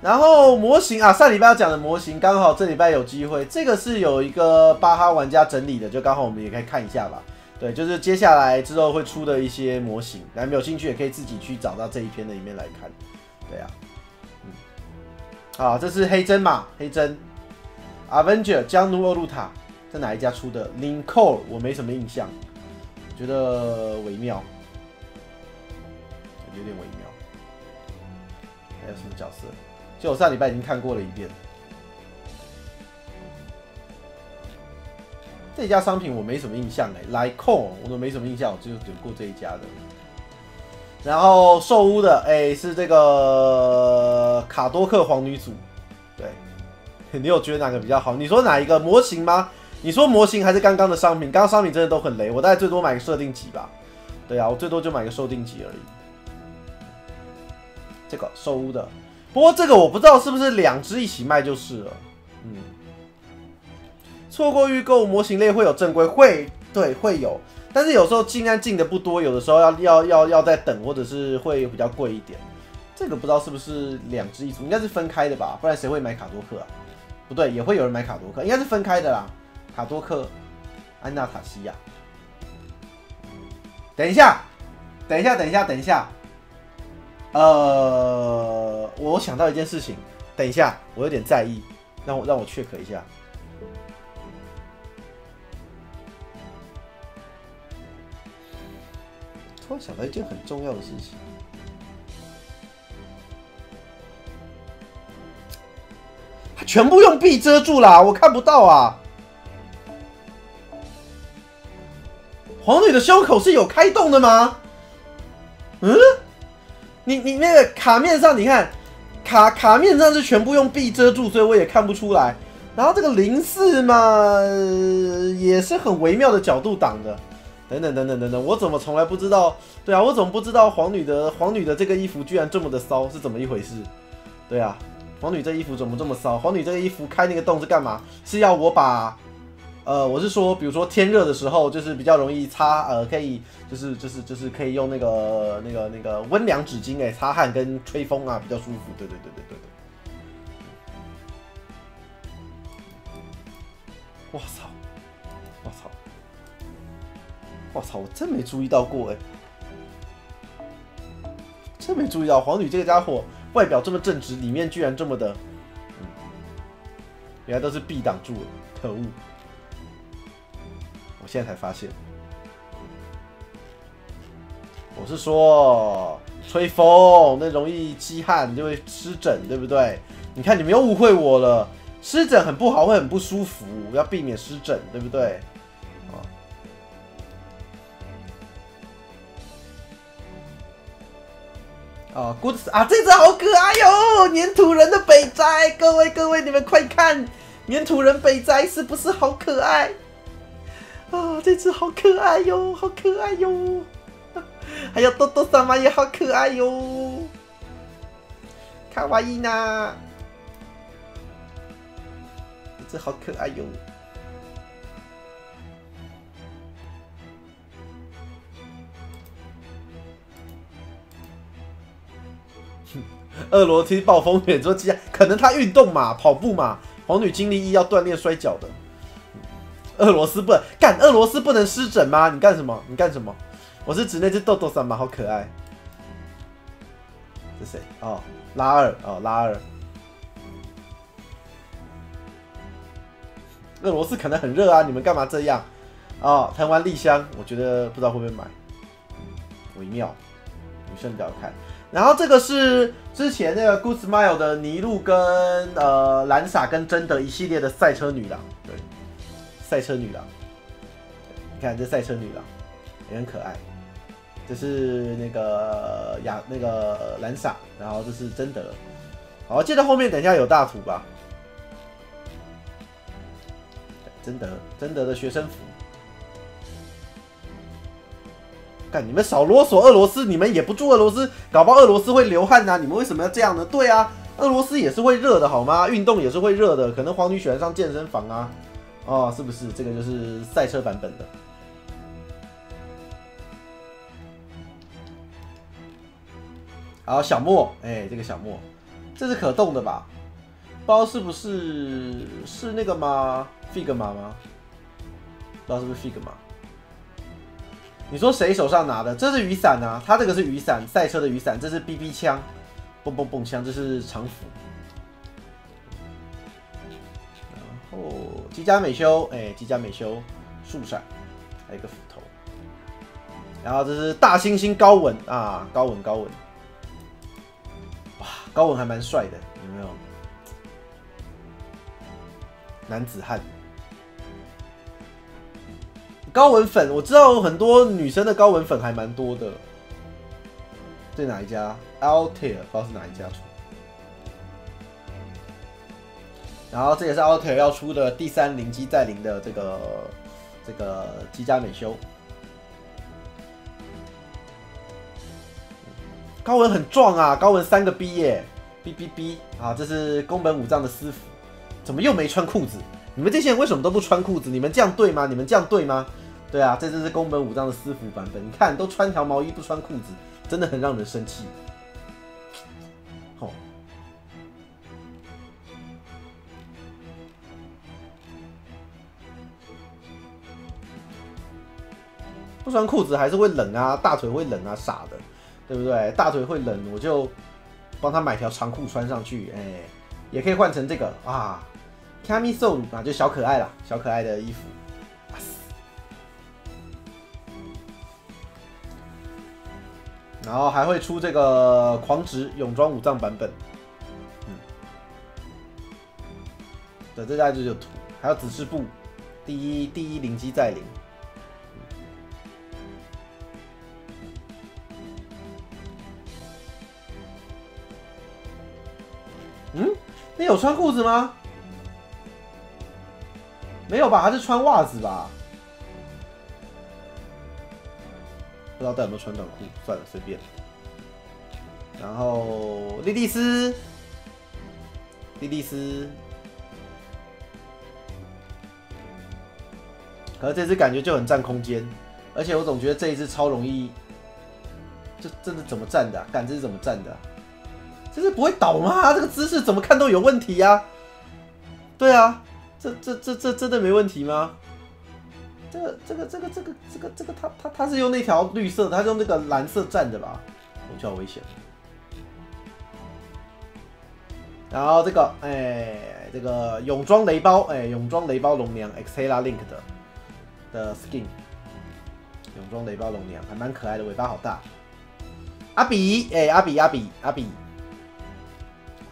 然后模型啊，上礼拜要讲的模型刚好这礼拜有机会，这个是有一个巴哈玩家整理的，就刚好我们也可以看一下吧。对，就是接下来之后会出的一些模型，来没有兴趣也可以自己去找到这一篇的里面来看。对啊，嗯，啊，这是黑针嘛，黑针，Avenger 江奴厄路塔，在哪一家出的？Linko 我没什么印象，觉得微妙，有点微妙。还有什么角色？就我上礼拜已经看过了一遍。这家商品我没什么印象哎，来控我都没什么印象，我就只过这一家的。然后兽屋的哎是这个卡多克皇女组，对，你有觉得哪个比较好？你说哪一个模型吗？你说模型还是刚刚的商品？刚刚商品真的都很雷，我大概最多买个设定集吧。对啊，我最多就买个设定集而已。这个收的，不过这个我不知道是不是两只一起卖就是了。嗯，错过预购模型类会有正规，会对会有，但是有时候进案进的不多，有的时候要要要要再等，或者是会比较贵一点。这个不知道是不是两只一组，应该是分开的吧，不然谁会买卡多克啊？不对，也会有人买卡多克，应该是分开的啦。卡多克，安娜塔西亚。等一下，等一下，等一下，等一下。呃，我想到一件事情，等一下，我有点在意，让我让我 check 一下。突然想到一件很重要的事情，全部用壁遮住了，我看不到啊。皇女的胸口是有开洞的吗？嗯？你你那个卡面上，你看卡卡面上是全部用壁遮住，所以我也看不出来。然后这个零四嘛，也是很微妙的角度挡的。等等等等等等，我怎么从来不知道？对啊，我怎么不知道皇女的皇女的这个衣服居然这么的骚，是怎么一回事？对啊，皇女这衣服怎么这么骚？皇女这个衣服开那个洞是干嘛？是要我把？呃，我是说，比如说天热的时候，就是比较容易擦，呃，可以就是就是就是可以用那个那个那个温凉纸巾哎，擦汗跟吹风啊，比较舒服。对对对对对对。我操！我操！我操！我真没注意到过哎，真没注意到黄女这个家伙外表这么正直，里面居然这么的，嗯，原来都是壁挡住了，可恶！我现在才发现，我是说吹风那容易积汗就会湿疹，对不对？你看你们又误会我了，湿疹很不好，会很不舒服，要避免湿疹，对不对？啊，good 啊，这只好可爱哟，粘土人的北斋，各位各位你们快看，粘土人北斋是不是好可爱？啊，这只好可爱哟，好可爱哟！还有多多萨玛也好可爱哟，卡哇伊呢？这只好可爱哟！俄罗斯暴风远足机，可能他运动嘛，跑步嘛，皇女精力一要锻炼摔跤的。俄罗斯不能干，俄罗斯不能湿疹吗？你干什么？你干什么？我是指那只豆豆三嘛，好可爱。是谁？哦，拉二哦，拉二。俄罗斯可能很热啊，你们干嘛这样？哦，台湾丽香，我觉得不知道会不会买，微妙，女生比较看。然后这个是之前那个 Good Smile 的尼禄跟呃兰莎跟真的一系列的赛车女郎，对，赛车女郎，你看这赛车女郎也很可爱。这是那个雅那个兰莎，然后这是真德。好，记得后面等一下有大图吧。真德，真德的学生服。干，你们少啰嗦！俄罗斯，你们也不住俄罗斯，搞不好俄罗斯会流汗呐！你们为什么要这样呢？对啊，俄罗斯也是会热的，好吗？运动也是会热的，可能皇女喜欢上健身房啊。哦，是不是？这个就是赛车版本的。好，小莫，哎，这个小莫，这是可动的吧？包是不是是那个吗？Figma 吗？不知道是不是 Figma？你说谁手上拿的？这是雨伞啊，他这个是雨伞，赛车的雨伞。这是 BB 枪，蹦蹦蹦枪，这是长斧。后吉加美修，哎，吉加美修，树闪，还有一个斧头。然后这是大猩猩高文啊，高文高文。哇高文还蛮帅的，有没有？男子汉，高文粉，我知道很多女生的高文粉还蛮多的。这哪一家？Altair，不知道是哪一家出。然后这也是 Altair 要出的第三零机在零的这个这个机加美修。高文很壮啊，高文三个 B 耶，B B B 啊，这是宫本武藏的私服，怎么又没穿裤子？你们这些人为什么都不穿裤子？你们这样对吗？你们这样对吗？对啊，这就是宫本武藏的私服版本，你看都穿条毛衣不穿裤子，真的很让人生气。不穿裤子还是会冷啊，大腿会冷啊，傻的。对不对？大腿会冷，我就帮他买条长裤穿上去。哎，也可以换成这个啊，Kami So 啊，就小可爱啦，小可爱的衣服。然后还会出这个狂直泳装武藏版本。嗯，对，这家就有图，还有指示布，第一第一灵机再灵。嗯，那有穿裤子吗？没有吧，还是穿袜子吧？不知道带有没有穿短裤，算了，随便。然后莉莉丝，莉莉丝，可是这只感觉就很占空间，而且我总觉得这一只超容易，这这是怎么站的？感这是怎么站的？这是不会倒吗？这个姿势怎么看都有问题呀！对啊，这这这这真的没问题吗？这个这个这个这个这个这个他他他是用那条绿色，他用那个蓝色站的吧？我就好危险。然后这个哎，这个泳装雷包哎，泳装雷包龙娘 Xela Link 的的 skin，泳装雷包龙娘还蛮可爱的，尾巴好大。阿比哎，阿比阿比。阿比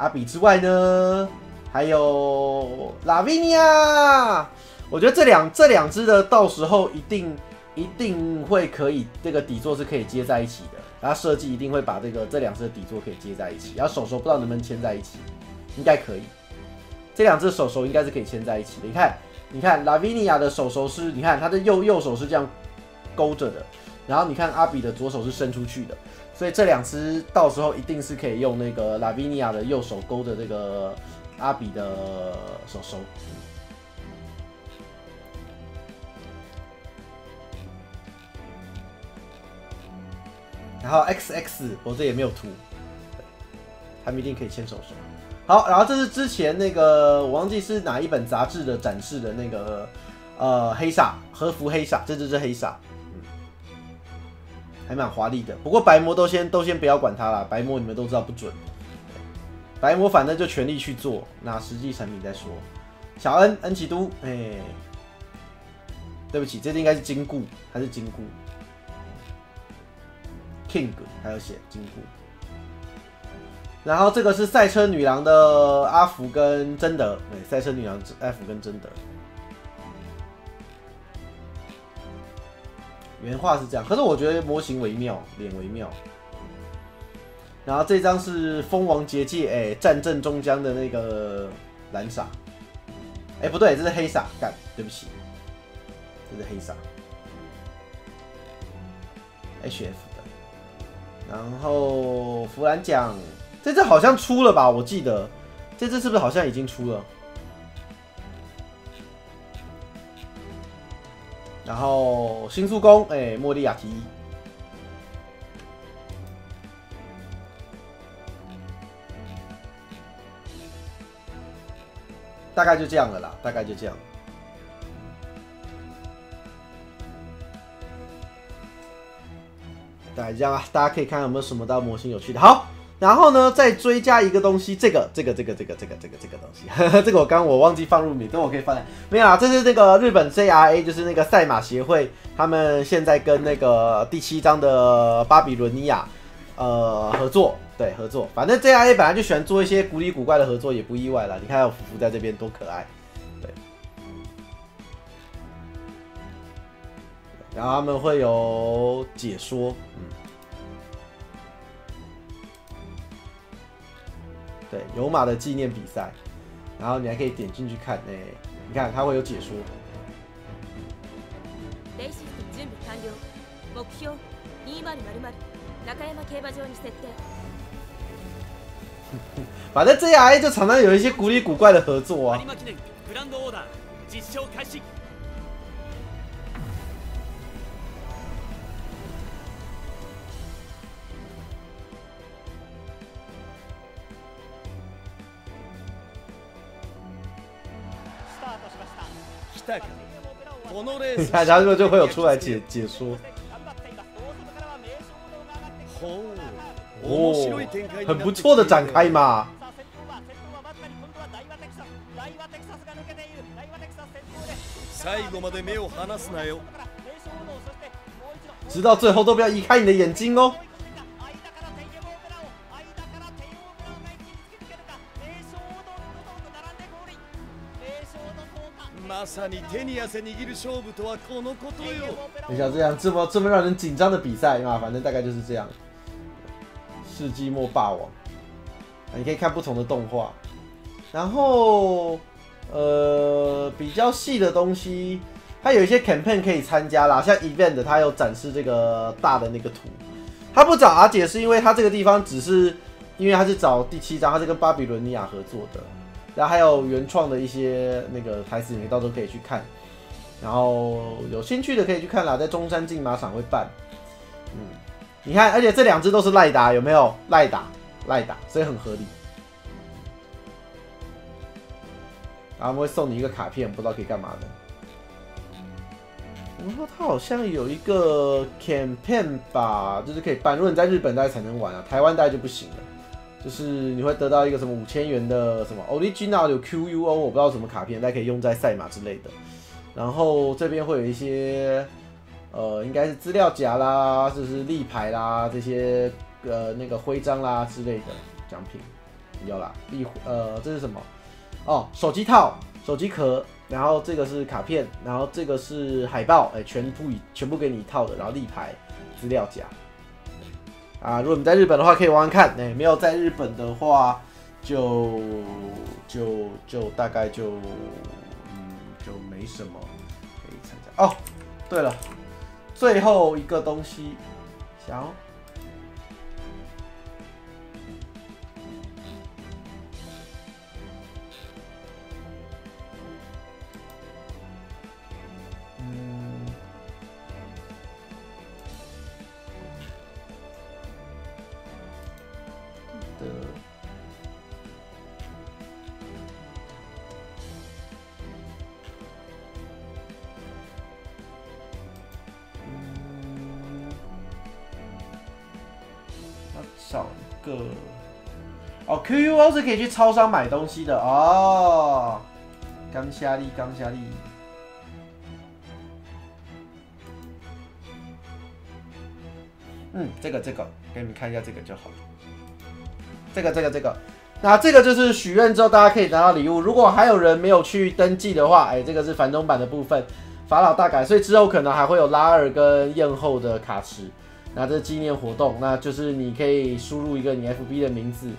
阿比之外呢，还有拉维尼亚，我觉得这两这两只的到时候一定一定会可以，这个底座是可以接在一起的。然后设计一定会把这个这两只的底座可以接在一起，然后手手不知道能不能牵在一起，应该可以。这两只手手应该是可以牵在一起的。你看，你看拉维尼亚的手手是，你看他的右右手是这样勾着的，然后你看阿比的左手是伸出去的。所以这两只到时候一定是可以用那个拉维尼亚的右手勾着这个阿比的手手。然后 X X 我这也没有图，他们一定可以牵手手。好，然后这是之前那个我忘记是哪一本杂志的展示的那个呃黑煞和服黑煞，这就是黑煞。还蛮华丽的，不过白魔都先都先不要管它了，白魔你们都知道不准。白魔反正就全力去做，那实际成品再说。小恩恩奇都，哎，对不起，这应该是金固还是金固？King 还有写金固。然后这个是赛车女郎的阿福跟贞德，对，赛车女郎阿福跟贞德。原画是这样，可是我觉得模型微妙，脸微妙。然后这张是蜂王结界，哎，战阵终将的那个蓝傻，哎，不对，这是黑傻，干，对不起，这是黑傻，H F 的。然后弗兰奖，这次好像出了吧？我记得这次是不是好像已经出了？然后新速宫，哎，莫利亚提。大概就这样了啦，大概就这样。大概这样啊，大家可以看有没有什么到模型有趣的。好，然后呢，再追加一个东西，这个，这个，这个，这个，这个，这个，这个东西，这个我刚我忘记放入名，等我可以放在。没有啊，这是那个日本 JRA，就是那个赛马协会，他们现在跟那个第七章的巴比伦尼亚，呃，合作。对，合作，反正 JIA 本来就喜欢做一些古里古怪的合作，也不意外了。你看，有福福在这边多可爱，对。然后他们会有解说，嗯，对，有马的纪念比赛，然后你还可以点进去看，哎，你看它会有解说。反正 JRA 就常常有一些古里古怪的合作啊。你看，然后就会有出来解解说。哦，很不错的展开嘛。直到最后都不要移开你的眼睛哦。你想这样这么这么让人紧张的比赛嘛？反正大概就是这样。世纪末霸王，你可以看不同的动画，然后呃比较细的东西，它有一些 campaign 可以参加啦，像 event 它有展示这个大的那个图，他不找阿姐是因为他这个地方只是因为他是找第七章，他是跟巴比伦尼亚合作的，然后还有原创的一些那个台词，你到时候可以去看，然后有兴趣的可以去看啦，在中山竞马场会办，嗯。你看，而且这两只都是赖达，有没有赖达？赖达，所以很合理。然后会送你一个卡片，不知道可以干嘛的。然后它好像有一个 campaign 吧，就是可以办。如果你在日本大概才能玩啊，台湾大概就不行了。就是你会得到一个什么五千元的什么 original 有 QUO，我不知道什么卡片，大家可以用在赛马之类的。然后这边会有一些。呃，应该是资料夹啦，就是立牌啦，这些呃那个徽章啦之类的奖品有啦。立呃，这是什么？哦，手机套、手机壳，然后这个是卡片，然后这个是海报，哎，全部全部给你一套的，然后立牌、资料夹。啊，如果你在日本的话，可以玩玩看；哎，没有在日本的话，就就就大概就嗯就没什么可以参加。哦，对了。最后一个东西，想。哦，QUO 是可以去超商买东西的哦。刚下力，刚下力。嗯，这个这个，给你们看一下这个就好。这个这个这个，那这个就是许愿之后大家可以拿到礼物。如果还有人没有去登记的话，哎，这个是繁中版的部分，法老大改，所以之后可能还会有拉二跟艳后的卡池。那这纪念活动，那就是你可以输入一个你 FB 的名字，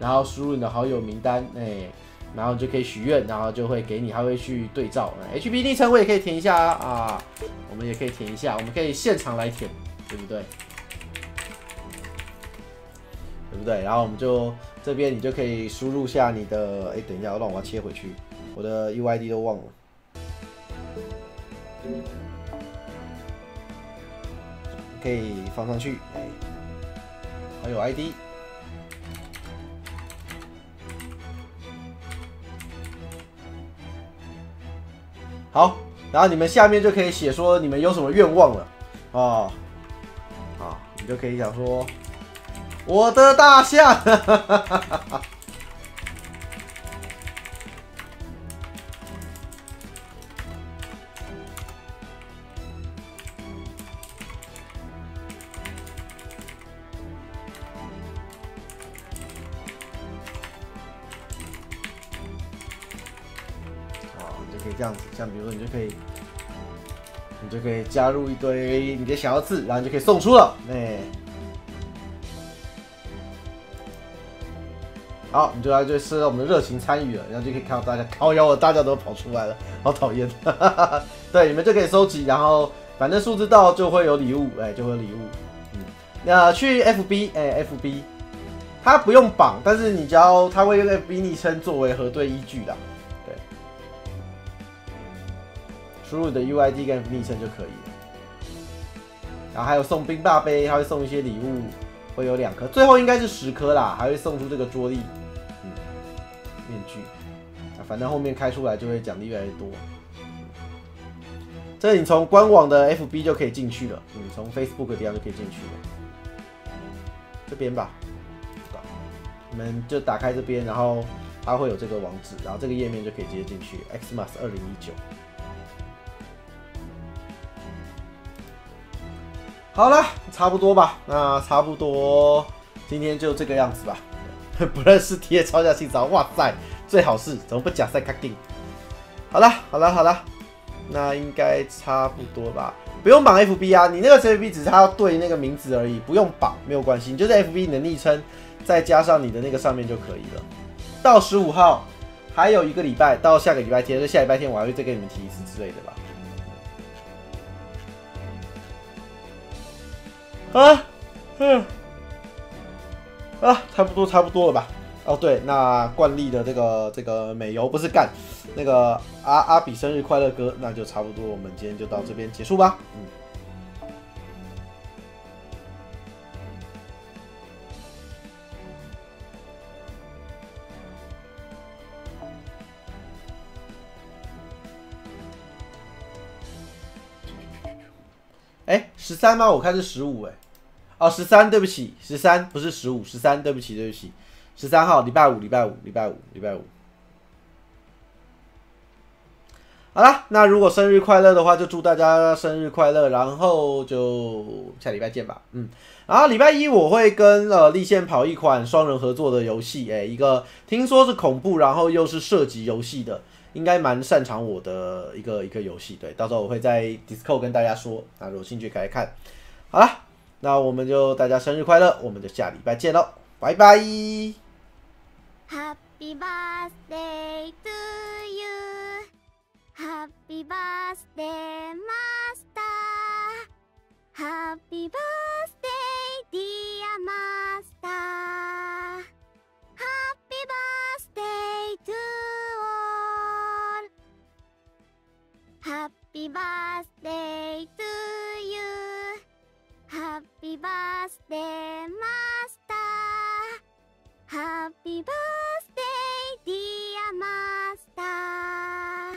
然后输入你的好友名单，哎，然后就可以许愿，然后就会给你，还会去对照。HB 昵称我也可以填一下啊，我们也可以填一下，我们可以现场来填，对不对？对不对？然后我们就这边你就可以输入下你的，哎，等一下，让我要切回去，我的 UID 都忘了，可以放上去，哎，还有 ID，好，然后你们下面就可以写说你们有什么愿望了，啊，啊，你就可以想说。我的大象，哈哈哈哈像比如说你就可以，你就可以加入一堆你的小字，然后你就可以送出了，哎。好，你就来就是我们的热情参与了，然后就可以看到大家高腰了，大家都跑出来了，好讨厌。对，你们就可以收集，然后反正数字到就会有礼物，哎，就会有礼物。嗯，那去 FB，哎，FB，它不用绑，但是你只要它会用 FB 昵称作为核对依据的，输入你的 UID 跟昵称就可以了。然后还有送冰霸杯，还会送一些礼物，会有两颗，最后应该是十颗啦，还会送出这个桌历。面具，反正后面开出来就会奖励越来越多。这你从官网的 FB 就可以进去了，你从 Facebook 的地方就可以进去了。这边吧，你们就打开这边，然后它会有这个网址，然后这个页面就可以直接进去。Xmas 二零一九。好了，差不多吧，那差不多今天就这个样子吧。不认识贴超下清早，哇塞，最好是怎么不假赛卡定？好了好了好了，那应该差不多吧？不用绑 FB 啊，你那个 FB 只是它要对那个名字而已，不用绑没有关系，你就是 FB 你的昵称，再加上你的那个上面就可以了。到十五号还有一个礼拜，到下个礼拜天，就下礼拜天我还会再给你们提一次之类的吧。啊，嗯。啊，差不多差不多了吧？哦，对，那惯例的这个这个美游不是干那个阿阿比生日快乐歌，那就差不多，我们今天就到这边结束吧。嗯。哎，十三吗？我看是十五，哎。哦，十三，对不起，十三不是十五，十三，对不起，对不起，十三号，礼拜五，礼拜五，礼拜五，礼拜五。好了，那如果生日快乐的话，就祝大家生日快乐，然后就下礼拜见吧。嗯，然后礼拜一我会跟呃立宪跑一款双人合作的游戏，哎，一个听说是恐怖，然后又是射击游戏的，应该蛮擅长我的一个一个游戏。对，到时候我会在 d i s c o 跟大家说，那有兴趣可以看。好了。那我们就大家生日快乐，我们就下礼拜见喽，拜拜。Happy birthday to you, Happy birthday, Master. Happy birthday, dear Master. Happy birthday to all. ハッピーバースデートゥーユー。ハッピーバースデーマスター。ハッピーバースデーディアマスター。